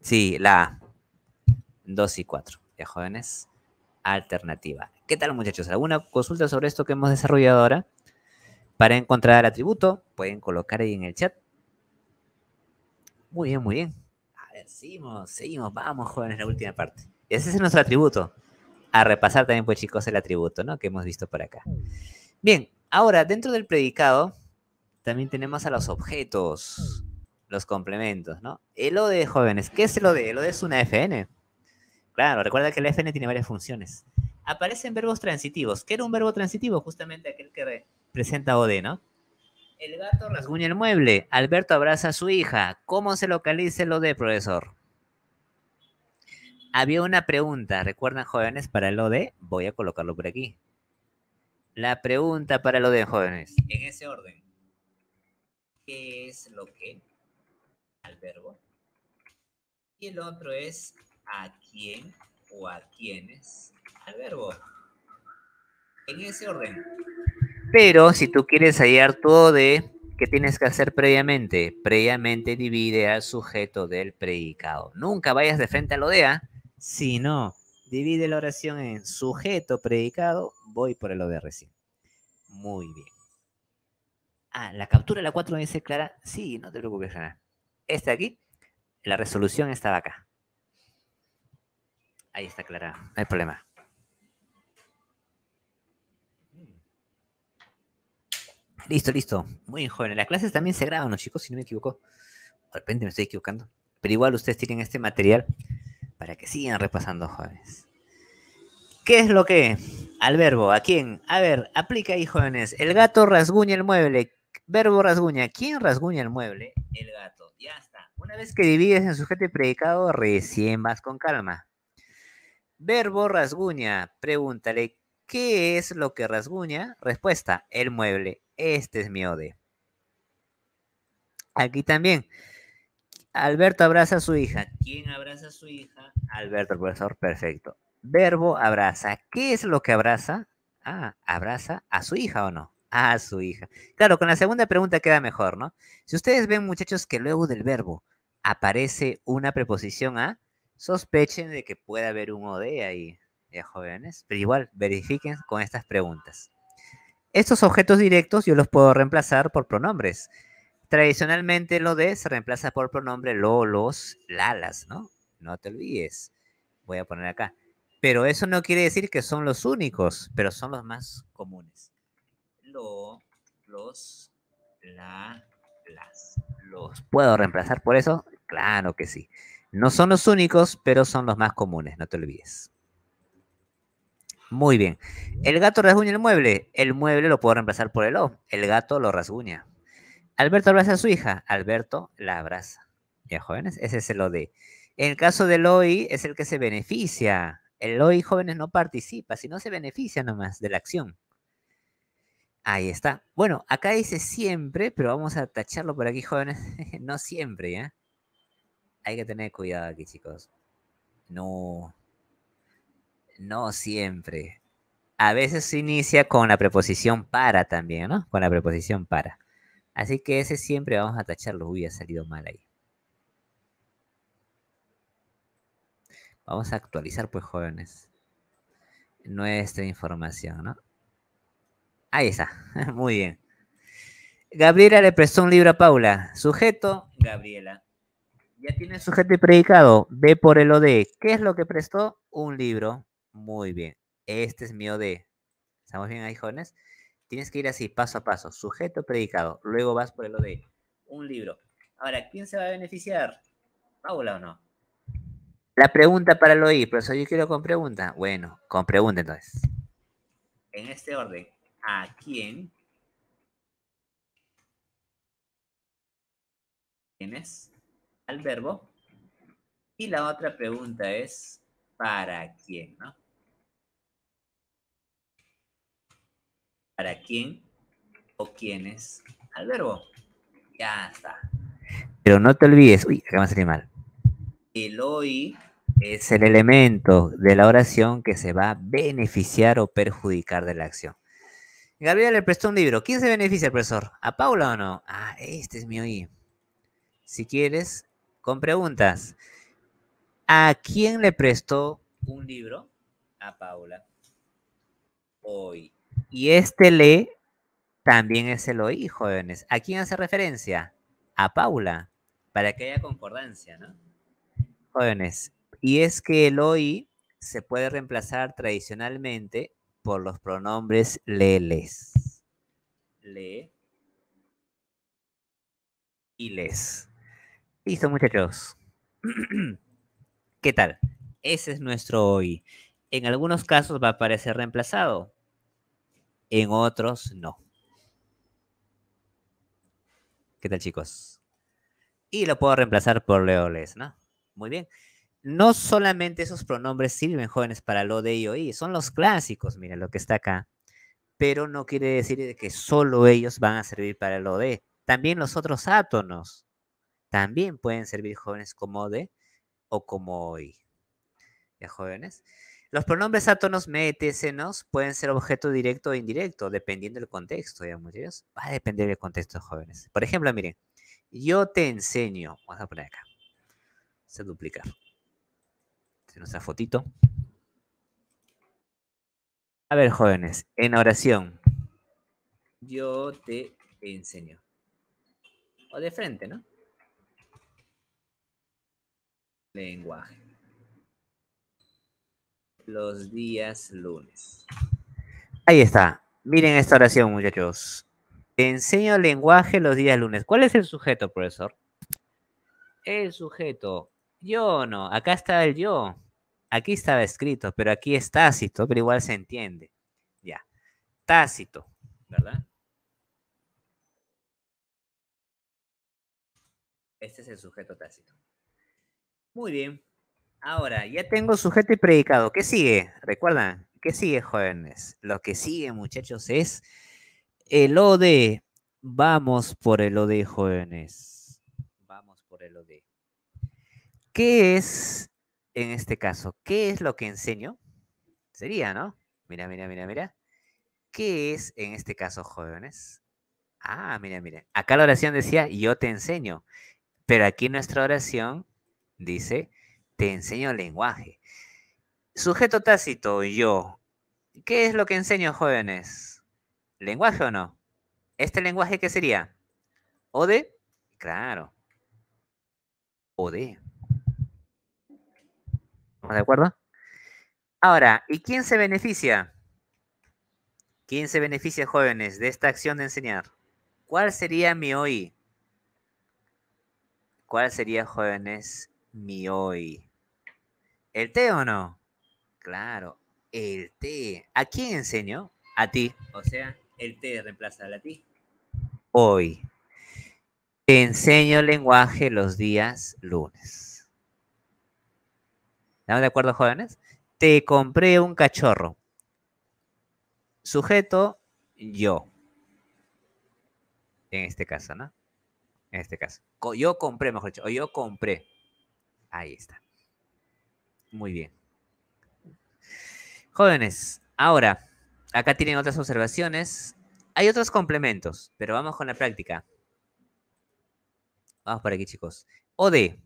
Sí, la 2 y 4. Ya, jóvenes. Alternativa. ¿Qué tal, muchachos? ¿Alguna consulta sobre esto que hemos desarrollado ahora? Para encontrar el atributo, pueden colocar ahí en el chat. Muy bien, muy bien. Ver, seguimos, seguimos. Vamos, jóvenes, la última parte. Ese es nuestro atributo. A repasar también, pues, chicos, el atributo, ¿no? Que hemos visto por acá. Bien, ahora, dentro del predicado, también tenemos a los objetos, los complementos, ¿no? El OD, jóvenes. ¿Qué es el OD? El OD es una FN. Claro, recuerda que el FN tiene varias funciones. Aparecen verbos transitivos. ¿Qué era un verbo transitivo? Justamente aquel que presenta OD, ¿no? El gato rasguña el mueble. Alberto abraza a su hija. ¿Cómo se localiza lo de profesor? Había una pregunta, ¿recuerdan jóvenes para el OD? Voy a colocarlo por aquí. La pregunta para el OD, jóvenes, en ese orden. ¿Qué es lo que? Al verbo. Y el otro es a quién o a quiénes al verbo. En ese orden. Pero si tú quieres hallar todo de ¿qué tienes que hacer previamente? Previamente divide al sujeto del predicado. Nunca vayas de frente a lo de A, sino divide la oración en sujeto, predicado, voy por el O de recién. Muy bien. Ah, la captura de la 4 dice Clara. Sí, no te preocupes, Clara. Este aquí, la resolución estaba acá. Ahí está Clara, no hay problema. Listo, listo. Muy jóvenes. Las clases también se graban, ¿no, chicos? Si no me equivoco. De repente me estoy equivocando. Pero igual ustedes tienen este material para que sigan repasando, jóvenes. ¿Qué es lo que? Al verbo, ¿a quién? A ver, aplica ahí, jóvenes. El gato rasguña el mueble. Verbo rasguña. ¿Quién rasguña el mueble? El gato. Ya está. Una vez que divides en sujeto y predicado, recién vas con calma. Verbo rasguña. Pregúntale, ¿qué es lo que rasguña? Respuesta, el mueble. Este es mi ode. Aquí también. Alberto abraza a su hija. ¿Quién abraza a su hija? Alberto, el profesor. Perfecto. Verbo abraza. ¿Qué es lo que abraza? Ah, abraza a su hija o no? A su hija. Claro, con la segunda pregunta queda mejor, ¿no? Si ustedes ven, muchachos, que luego del verbo aparece una preposición a, sospechen de que puede haber un OD ahí, ya jóvenes. Pero igual, verifiquen con estas preguntas. Estos objetos directos yo los puedo reemplazar por pronombres. Tradicionalmente lo de se reemplaza por pronombre lo, los, lalas, ¿no? No te olvides. Voy a poner acá. Pero eso no quiere decir que son los únicos, pero son los más comunes. Lo, los, la, las. ¿Los puedo reemplazar por eso? Claro que sí. No son los únicos, pero son los más comunes, no te olvides. Muy bien. El gato rasguña el mueble. El mueble lo puedo reemplazar por el O. El gato lo rasguña. Alberto abraza a su hija. Alberto la abraza. Ya, jóvenes, ese es el OD. En el caso del OI es el que se beneficia. El OI, jóvenes, no participa, sino se beneficia nomás de la acción. Ahí está. Bueno, acá dice siempre, pero vamos a tacharlo por aquí, jóvenes. no siempre, ¿ya? Hay que tener cuidado aquí, chicos. No, no siempre. A veces se inicia con la preposición para también, ¿no? Con la preposición para. Así que ese siempre vamos a tacharlo. Uy, ha salido mal ahí. Vamos a actualizar, pues, jóvenes, nuestra información, ¿no? Ahí está. Muy bien. Gabriela le prestó un libro a Paula. Sujeto, Gabriela. Ya tiene sujeto y predicado. Ve por el OD. ¿Qué es lo que prestó? Un libro. Muy bien. Este es mi OD. ¿Estamos bien ahí, jóvenes? Tienes que ir así, paso a paso. Sujeto, predicado. Luego vas por el OD. Un libro. Ahora, ¿quién se va a beneficiar? ¿Paula o no? La pregunta para el OI, profesor, yo quiero con pregunta. Bueno, con pregunta entonces. En este orden, ¿a quién? ¿Tienes? Al verbo. Y la otra pregunta es, ¿para quién? ¿no? ¿Para quién o quiénes? Al verbo. Ya está. Pero no te olvides, uy, acá me salir mal. El hoy es el elemento de la oración que se va a beneficiar o perjudicar de la acción. Gabriel le prestó un libro. ¿Quién se beneficia, profesor? ¿A Paula o no? Ah, este es mi hoy. Si quieres, con preguntas. ¿A quién le prestó un libro? A Paula. Hoy. Y este le también es el hoy, jóvenes. ¿A quién hace referencia? A Paula, para que haya concordancia, ¿no? Jóvenes, y es que el hoy se puede reemplazar tradicionalmente por los pronombres le-les. Le y les. Listo, muchachos. ¿Qué tal? Ese es nuestro hoy. En algunos casos va a aparecer reemplazado, en otros no. ¿Qué tal, chicos? Y lo puedo reemplazar por leoles, ¿no? Muy bien no solamente esos pronombres sirven, jóvenes, para lo de y oí, son los clásicos, miren lo que está acá. Pero no quiere decir que solo ellos van a servir para lo de. También los otros átonos también pueden servir, jóvenes, como de o como hoy. ¿Ya, jóvenes? Los pronombres átonos metesenos pueden ser objeto directo o indirecto, dependiendo del contexto, ¿ya, muchachos? Va a depender del contexto, jóvenes. Por ejemplo, miren, yo te enseño, vamos a poner acá, se duplicar nuestra fotito. A ver, jóvenes, en oración. Yo te enseño. O de frente, ¿no? Lenguaje. Los días lunes. Ahí está. Miren esta oración, muchachos. Te enseño lenguaje los días lunes. ¿Cuál es el sujeto, profesor? El sujeto. Yo no. Acá está el yo. Aquí estaba escrito, pero aquí es tácito, pero igual se entiende. Ya. Tácito, ¿verdad? Este es el sujeto tácito. Muy bien. Ahora, ya tengo sujeto y predicado. ¿Qué sigue? ¿Recuerdan? ¿Qué sigue, jóvenes? Lo que sigue, muchachos, es el OD. Vamos por el OD, jóvenes. Vamos por el OD. ¿Qué es en este caso, ¿qué es lo que enseño? Sería, ¿no? Mira, mira, mira, mira. ¿Qué es en este caso, jóvenes? Ah, mira, mira. Acá la oración decía, yo te enseño. Pero aquí nuestra oración dice, te enseño lenguaje. Sujeto tácito, yo. ¿Qué es lo que enseño, jóvenes? ¿Lenguaje o no? ¿Este lenguaje qué sería? ¿Ode? Claro. ¿Ode? ¿De acuerdo? Ahora, ¿y quién se beneficia? ¿Quién se beneficia, jóvenes, de esta acción de enseñar? ¿Cuál sería mi hoy? ¿Cuál sería, jóvenes, mi hoy? ¿El té o no? Claro, el té. ¿A quién enseño? A ti. O sea, el té reemplaza a ti. Hoy. Te enseño lenguaje los días lunes. ¿Estamos de acuerdo, jóvenes? Te compré un cachorro. Sujeto, yo. En este caso, ¿no? En este caso. Yo compré, mejor dicho. O yo compré. Ahí está. Muy bien. Jóvenes, ahora, acá tienen otras observaciones. Hay otros complementos, pero vamos con la práctica. Vamos por aquí, chicos. OD.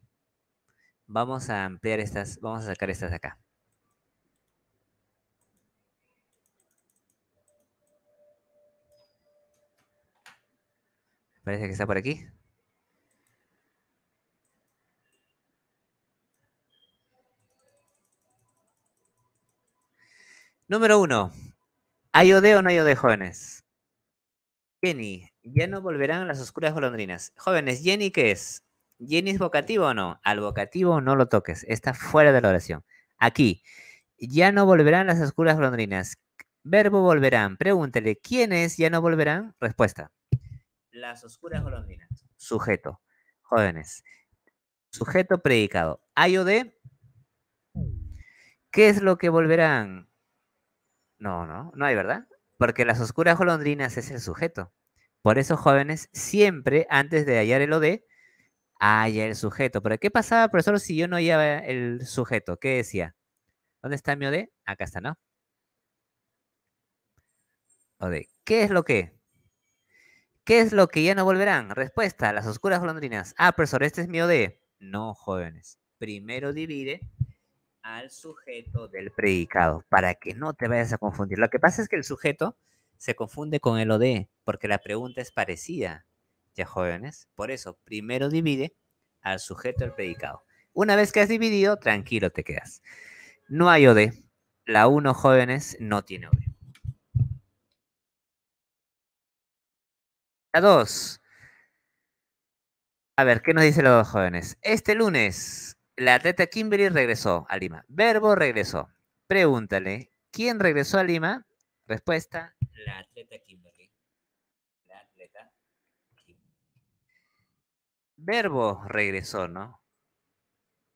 Vamos a ampliar estas, vamos a sacar estas de acá. Parece que está por aquí. Número uno. ¿Hay o no hay jóvenes? Jenny, ya no volverán las oscuras golondrinas. Jóvenes, ¿Jenny qué es? ¿Jenny es vocativo o no? Al vocativo no lo toques, está fuera de la oración. Aquí, ya no volverán las oscuras golondrinas. Verbo volverán. Pregúntele, ¿quiénes ya no volverán? Respuesta. Las oscuras golondrinas. Sujeto. Jóvenes. Sujeto predicado. ¿Hay? ¿Qué es lo que volverán? No, no, no hay, ¿verdad? Porque las oscuras golondrinas es el sujeto. Por eso, jóvenes, siempre antes de hallar el OD, haya el sujeto. Pero ¿qué pasaba, profesor, si yo no hallaba el sujeto? ¿Qué decía? ¿Dónde está mi OD? Acá está, ¿no? OD. ¿Qué es lo que? ¿Qué es lo que ya no volverán? Respuesta, las oscuras golondrinas. Ah, profesor, este es mi OD. No, jóvenes. Primero divide al sujeto del predicado para que no te vayas a confundir. Lo que pasa es que el sujeto se confunde con el OD porque la pregunta es parecida, ya jóvenes. Por eso, primero divide al sujeto del predicado. Una vez que has dividido, tranquilo te quedas. No hay OD. La 1, jóvenes, no tiene OD. La 2. A ver, ¿qué nos dicen los dos jóvenes? Este lunes la atleta Kimberly regresó a Lima. Verbo regresó. Pregúntale, ¿quién regresó a Lima? Respuesta, la atleta Kimberly. La atleta Kimberly. Verbo regresó, ¿no?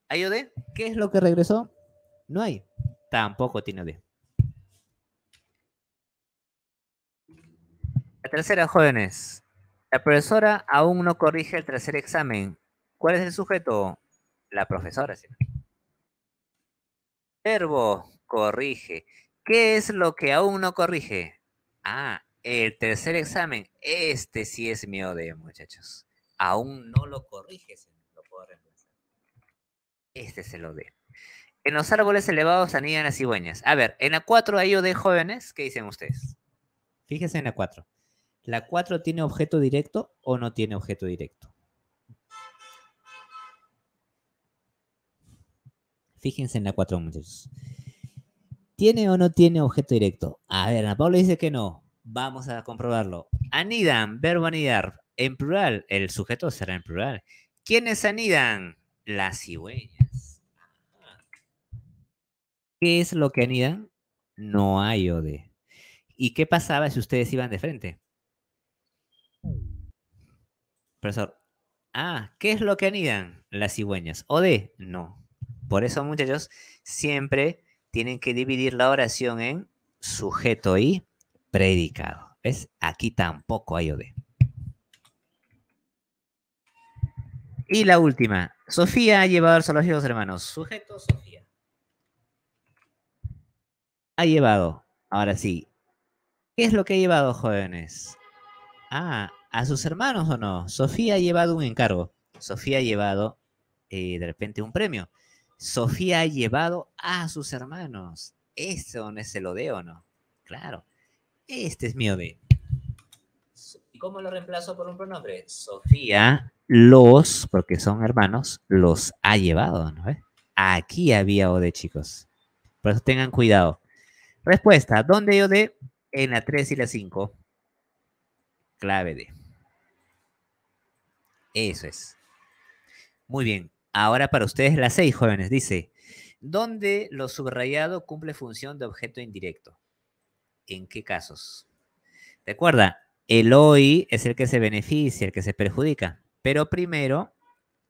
¿Hay OD? ¿Qué es lo que regresó? No hay. Tampoco tiene OD. La tercera, jóvenes. La profesora aún no corrige el tercer examen. ¿Cuál es el sujeto? La profesora. Verbo, corrige. ¿Qué es lo que aún no corrige? Ah, el tercer examen. Este sí es mi OD, muchachos. Aún no lo corrige, lo puedo reemplazar. Este es el OD. En los árboles elevados anidan las cigüeñas. A ver, en la 4 hay OD jóvenes. ¿Qué dicen ustedes? Fíjense en la 4. ¿La 4 tiene objeto directo o no tiene objeto directo? Fíjense en la 4, muchachos. ¿Tiene o no tiene objeto directo? A ver, Ana Pablo dice que no. Vamos a comprobarlo. Anidan, verbo anidar. En plural, el sujeto será en plural. ¿Quiénes anidan? Las cigüeñas. ¿Qué es lo que anidan? No hay OD. ¿Y qué pasaba si ustedes iban de frente? Profesor. Ah, ¿qué es lo que anidan? Las cigüeñas. ¿OD? No. Por eso, muchachos, siempre tienen que dividir la oración en sujeto y predicado. ¿Ves? Aquí tampoco hay OD. Y la última. Sofía ha llevado al zoológico hermanos. Sujeto, Sofía. Ha llevado. Ahora sí. ¿Qué es lo que ha llevado, jóvenes? Ah, ¿a sus hermanos o no? Sofía ha llevado un encargo. Sofía ha llevado, eh, de repente, un premio. Sofía ha llevado a sus hermanos. ¿Eso no es el OD o no? Claro. Este es mi OD. ¿Y cómo lo reemplazo por un pronombre? Sofía los, porque son hermanos, los ha llevado, ¿no? Aquí había OD, chicos. Por eso tengan cuidado. Respuesta, ¿dónde hay OD? En la 3 y la 5. Clave D. Eso es. Muy bien. Ahora para ustedes las seis jóvenes, dice, ¿dónde lo subrayado cumple función de objeto indirecto? ¿En qué casos? Recuerda, el hoy es el que se beneficia, el que se perjudica, pero primero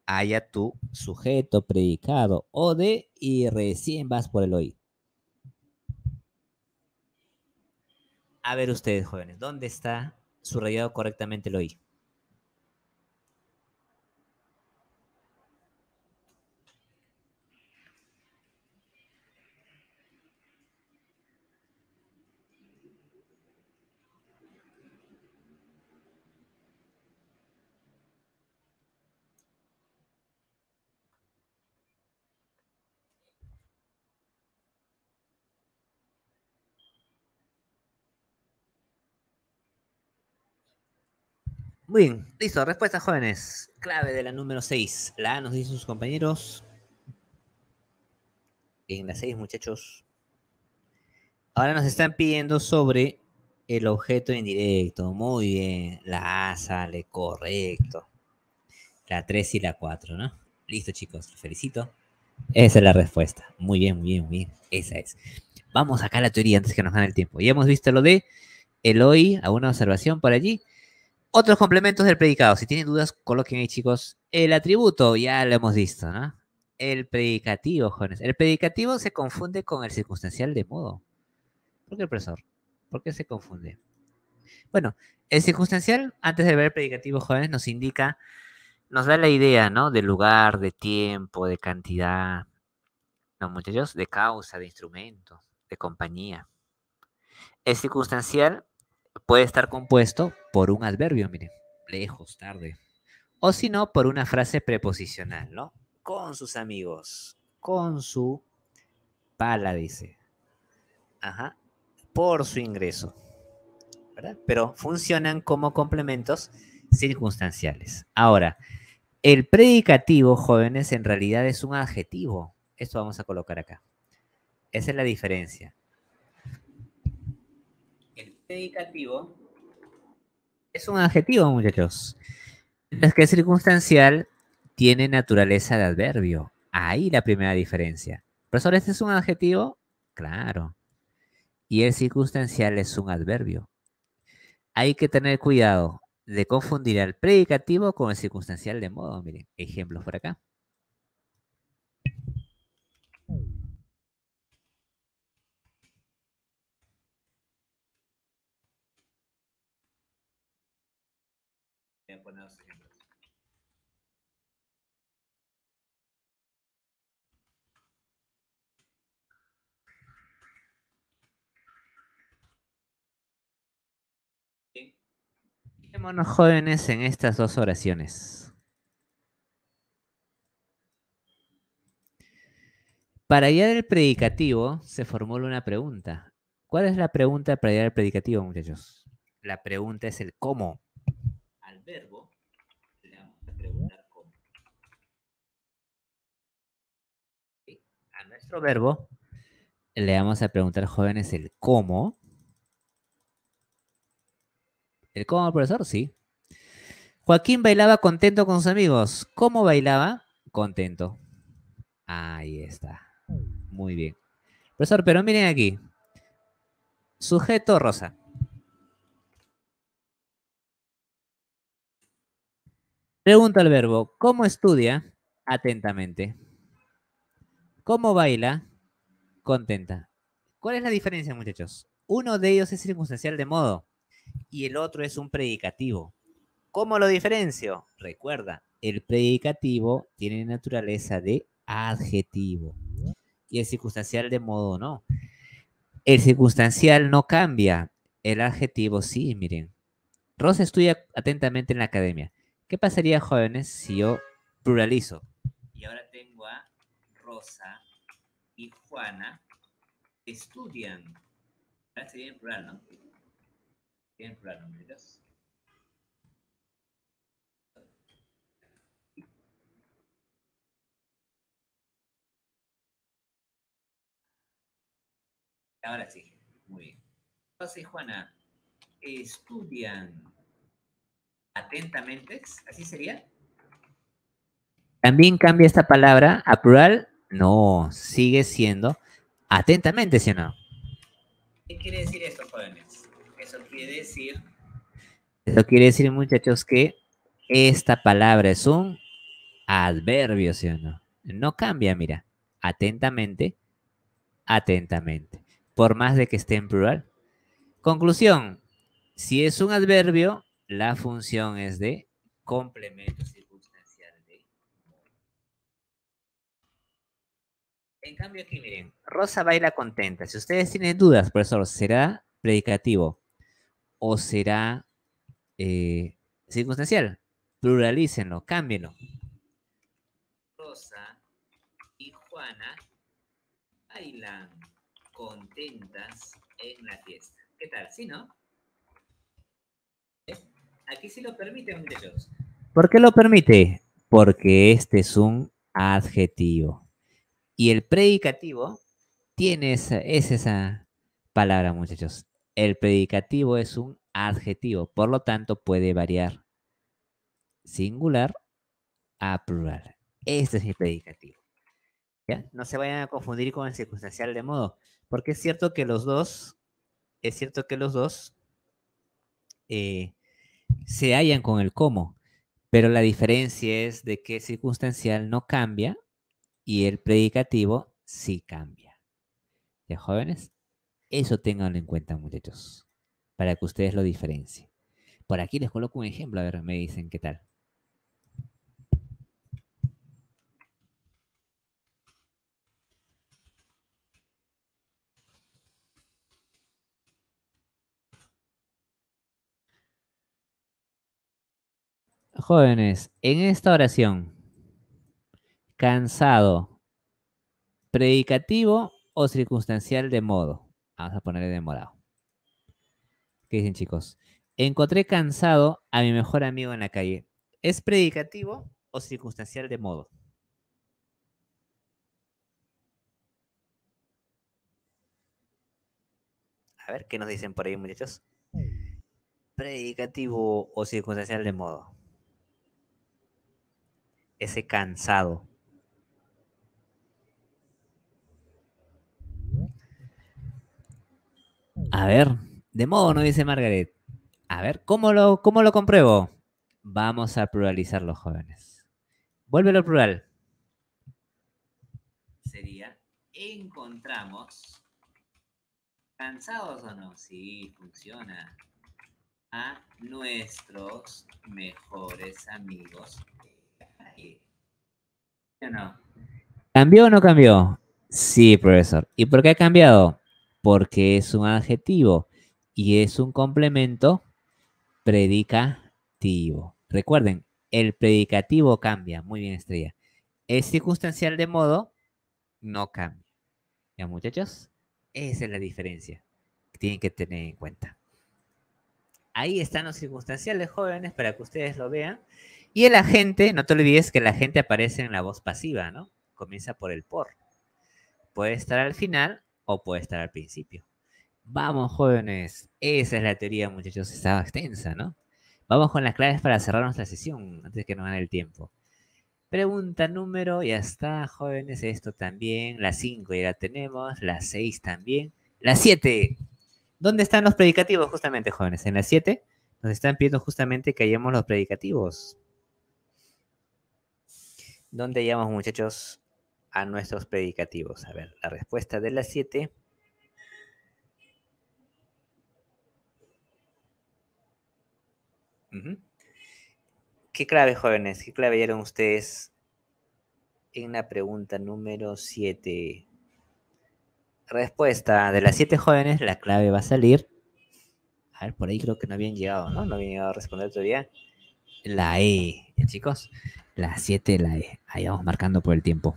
haya tu sujeto, predicado o de y recién vas por el hoy. A ver ustedes, jóvenes, ¿dónde está subrayado correctamente el hoy? Muy bien, listo. Respuesta, jóvenes. Clave de la número 6. La A nos dicen sus compañeros. En la 6, muchachos. Ahora nos están pidiendo sobre el objeto indirecto. Muy bien. La A sale correcto. La 3 y la 4, ¿no? Listo, chicos. Felicito. Esa es la respuesta. Muy bien, muy bien, muy bien. Esa es. Vamos acá a la teoría antes que nos gane el tiempo. Ya hemos visto lo de el hoy, alguna observación por allí. Otros complementos del predicado. Si tienen dudas, coloquen ahí, chicos. El atributo, ya lo hemos visto, ¿no? El predicativo, jóvenes. El predicativo se confunde con el circunstancial de modo. ¿Por qué, profesor? ¿Por qué se confunde? Bueno, el circunstancial, antes de ver el predicativo, jóvenes, nos indica, nos da la idea, ¿no? De lugar, de tiempo, de cantidad, ¿no, muchachos? De causa, de instrumento, de compañía. El circunstancial puede estar compuesto por un adverbio, miren, lejos, tarde. O si no, por una frase preposicional, ¿no? Con sus amigos, con su pala, dice. Ajá, por su ingreso. ¿verdad? Pero funcionan como complementos circunstanciales. Ahora, el predicativo, jóvenes, en realidad es un adjetivo. Esto vamos a colocar acá. Esa es la diferencia predicativo es un adjetivo, muchachos. Es que circunstancial tiene naturaleza de adverbio. Ahí la primera diferencia. Profesor, ¿este es un adjetivo? Claro. Y el circunstancial es un adverbio. Hay que tener cuidado de confundir al predicativo con el circunstancial de modo. Miren, ejemplos por acá. Quedémonos jóvenes en estas dos oraciones. Para hallar el predicativo se formula una pregunta. ¿Cuál es la pregunta para hallar el predicativo, muchachos? La pregunta es el cómo. Al verbo le vamos a preguntar cómo. A nuestro verbo le vamos a preguntar, jóvenes, el cómo. ¿El cómo, profesor? Sí. Joaquín bailaba contento con sus amigos. ¿Cómo bailaba? Contento. Ahí está. Muy bien. Profesor, pero miren aquí. Sujeto rosa. Pregunta al verbo, ¿cómo estudia? Atentamente. ¿Cómo baila? Contenta. ¿Cuál es la diferencia, muchachos? Uno de ellos es circunstancial de modo y el otro es un predicativo. ¿Cómo lo diferencio? Recuerda, el predicativo tiene naturaleza de adjetivo y el circunstancial de modo no. El circunstancial no cambia, el adjetivo sí, miren. Rosa estudia atentamente en la academia. ¿Qué pasaría, jóvenes, si yo pluralizo? Y ahora tengo a Rosa y Juana estudian. Sería plural, ¿no? En plano, Ahora sí, muy bien. Entonces, Juana, estudian atentamente, ¿así sería? ¿También cambia esta palabra a plural? No, sigue siendo atentamente, ¿sí o no? ¿Qué quiere decir? Eso quiere decir, eso quiere decir, muchachos, que esta palabra es un adverbio, ¿sí o no? No cambia, mira, atentamente, atentamente, por más de que esté en plural. Conclusión, si es un adverbio, la función es de complemento circunstancial de En cambio aquí, miren, Rosa baila contenta. Si ustedes tienen dudas, profesor, ¿será predicativo o será eh, circunstancial. Pluralícenlo, cámbienlo. Rosa y Juana bailan contentas en la fiesta. ¿Qué tal? ¿Sí, no? ¿Eh? Aquí sí lo permite, muchachos. ¿Por qué lo permite? Porque este es un adjetivo. Y el predicativo tiene esa, es esa palabra, muchachos. El predicativo es un adjetivo, por lo tanto puede variar singular a plural. Este es mi predicativo. ¿Ya? No se vayan a confundir con el circunstancial de modo, porque es cierto que los dos, es cierto que los dos eh, se hallan con el cómo, pero la diferencia es de que circunstancial no cambia y el predicativo sí cambia. ¿Ya, jóvenes? Eso tenganlo en cuenta, muchachos, para que ustedes lo diferencien. Por aquí les coloco un ejemplo, a ver, me dicen qué tal. Jóvenes, en esta oración, cansado, predicativo o circunstancial de modo. Vamos a ponerle de morado. ¿Qué dicen chicos? Encontré cansado a mi mejor amigo en la calle. ¿Es predicativo o circunstancial de modo? A ver, ¿qué nos dicen por ahí, muchachos? Predicativo o circunstancial de modo ese cansado. A ver, de modo no dice Margaret. A ver, ¿cómo lo, cómo lo compruebo? Vamos a pluralizar los jóvenes. Vuélvelo al plural. Sería, encontramos, cansados o no, sí, funciona, a nuestros mejores amigos no? ¿Cambió o no cambió? Sí, profesor. ¿Y por qué ha cambiado? Porque es un adjetivo y es un complemento predicativo. Recuerden, el predicativo cambia. Muy bien, Estrella. El circunstancial de modo no cambia. ¿Ya, muchachos? Esa es la diferencia que tienen que tener en cuenta. Ahí están los circunstanciales jóvenes para que ustedes lo vean. Y el agente, no te olvides que el agente aparece en la voz pasiva, ¿no? Comienza por el por. Puede estar al final o puede estar al principio. Vamos, jóvenes. Esa es la teoría, muchachos. Estaba extensa, ¿no? Vamos con las claves para cerrar nuestra sesión antes que nos gane el tiempo. Pregunta número, ya está, jóvenes, esto también. La 5 ya la tenemos, la 6 también. La 7. ¿Dónde están los predicativos justamente, jóvenes? En la 7 nos están pidiendo justamente que hallemos los predicativos. ¿Dónde llamamos, muchachos, a nuestros predicativos? A ver, la respuesta de las 7. ¿Qué clave, jóvenes? ¿Qué clave dieron ustedes en la pregunta número 7? Respuesta de las 7 jóvenes, la clave va a salir. A ver, por ahí creo que no habían llegado, ¿no? No habían llegado a responder todavía. La E, chicos. La 7, la E. Ahí vamos marcando por el tiempo.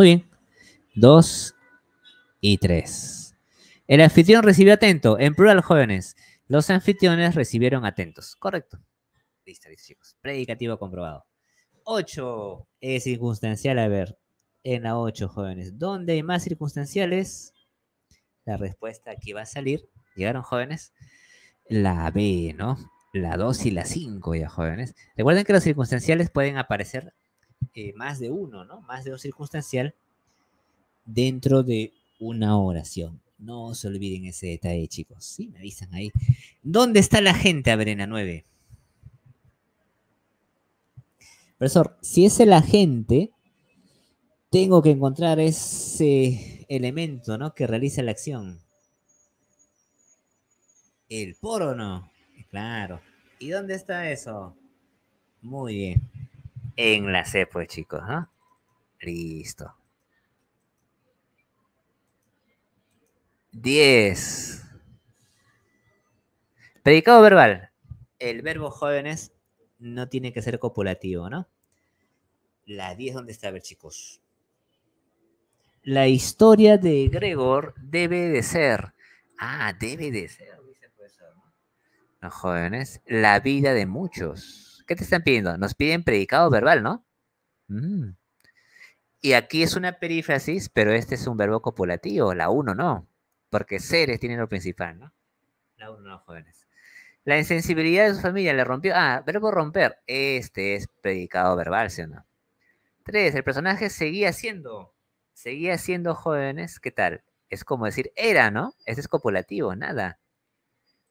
Muy bien. 2 y 3. El anfitrión recibió atento. En plural, jóvenes. Los anfitriones recibieron atentos. Correcto. Listo, listo, chicos. Predicativo comprobado. 8 es circunstancial. A ver, en la 8, jóvenes. ¿Dónde hay más circunstanciales? La respuesta aquí va a salir. ¿Llegaron, jóvenes? La B, ¿no? la 2 y la 5 ya jóvenes. Recuerden que los circunstanciales pueden aparecer eh, más de uno, ¿no? Más de un circunstancial dentro de una oración. No se olviden ese detalle, chicos. Sí, me avisan ahí. ¿Dónde está la gente? A ver, en la 9. Profesor, si es el agente, tengo que encontrar ese elemento, ¿no? Que realiza la acción. ¿El por o no? Claro. ¿Y dónde está eso? Muy bien. En la C, pues, chicos, ¿no? Listo. 10. Predicado verbal. El verbo jóvenes no tiene que ser copulativo, ¿no? La 10, ¿dónde está? A ver, chicos. La historia de Gregor debe de ser. Ah, debe de ser. Los jóvenes, la vida de muchos. ¿Qué te están pidiendo? Nos piden predicado verbal, ¿no? Mm. Y aquí es una perífrasis, pero este es un verbo copulativo, la uno no, porque seres tiene lo principal, ¿no? La uno no, jóvenes. La insensibilidad de su familia le rompió. Ah, verbo romper. Este es predicado verbal, ¿sí o no? Tres, el personaje seguía siendo, seguía siendo jóvenes, ¿qué tal? Es como decir era, ¿no? Este es copulativo, nada.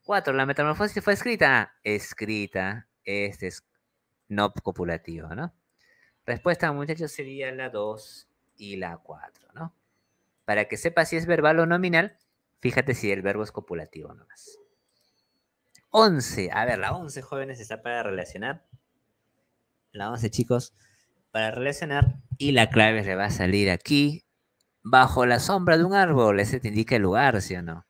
Cuatro, la metamorfosis fue escrita. Escrita, este es no copulativo, ¿no? Respuesta, muchachos, sería la 2 y la 4, ¿no? Para que sepa si es verbal o nominal, fíjate si el verbo es copulativo nomás. 11. A ver, la 11, jóvenes, está para relacionar. La 11, chicos, para relacionar. Y la clave le va a salir aquí, bajo la sombra de un árbol. Ese te indica el lugar, ¿sí o no?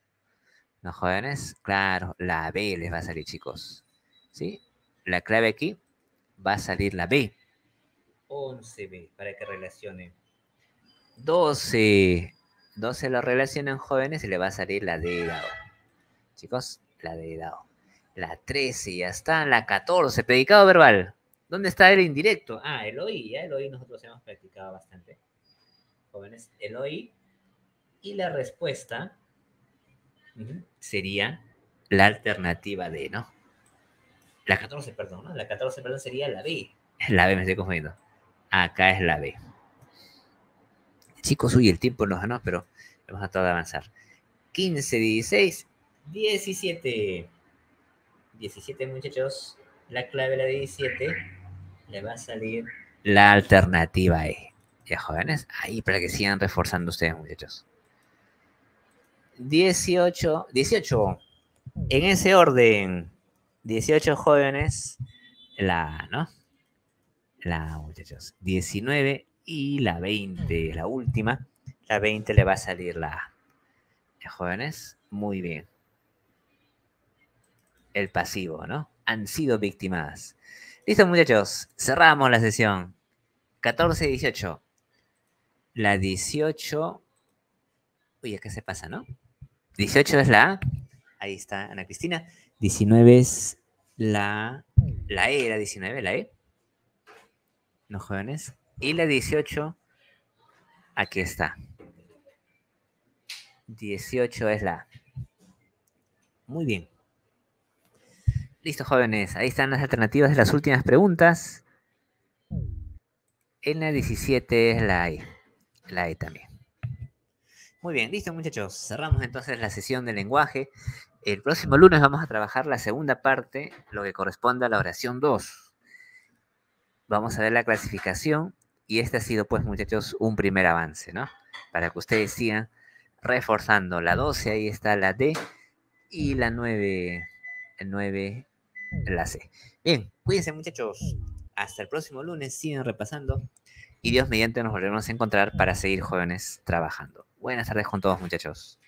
¿No, jóvenes? Claro, la B les va a salir, chicos. ¿Sí? La clave aquí va a salir la B. 11B, para que relacione. 12. 12 lo relacionan jóvenes y le va a salir la D dado. Chicos, la D dado. La 13, ya está. La 14, predicado verbal. ¿Dónde está el indirecto? Ah, el oí, ya el oí nosotros hemos practicado bastante. Jóvenes, el oí. Y la respuesta sería la alternativa D, ¿no? La 14, perdón, ¿no? La 14, perdón, sería la B. La B me estoy confundiendo. Acá es la B. Chicos, uy, el tiempo nos ganó, pero vamos a tratar de avanzar. 15, 16, 17. 17, muchachos. La clave la 17 le va a salir la alternativa E. Ya, jóvenes, ahí para que sigan reforzando ustedes, muchachos. 18, 18. En ese orden, 18 jóvenes, la, ¿no? la, muchachos, 19 y la 20, la última. La 20 le va a salir la A. jóvenes? Muy bien. El pasivo, ¿no? Han sido víctimas. Listo, muchachos. Cerramos la sesión. 14 y 18. La 18. Uy, ¿qué se pasa, no? 18 es la A. Ahí está Ana Cristina. 19 es la, la E, la 19, la E los jóvenes. Y la 18, aquí está. 18 es la. Muy bien. Listo, jóvenes. Ahí están las alternativas de las últimas preguntas. En la 17 es la E. La E también. Muy bien, listo muchachos. Cerramos entonces la sesión de lenguaje. El próximo lunes vamos a trabajar la segunda parte, lo que corresponde a la oración 2 vamos a ver la clasificación y este ha sido pues muchachos un primer avance, ¿no? Para que ustedes sigan reforzando la 12, ahí está la D y la 9, el 9, la C. Bien, cuídense muchachos, hasta el próximo lunes, sigan repasando y Dios mediante nos volveremos a encontrar para seguir jóvenes trabajando. Buenas tardes con todos muchachos.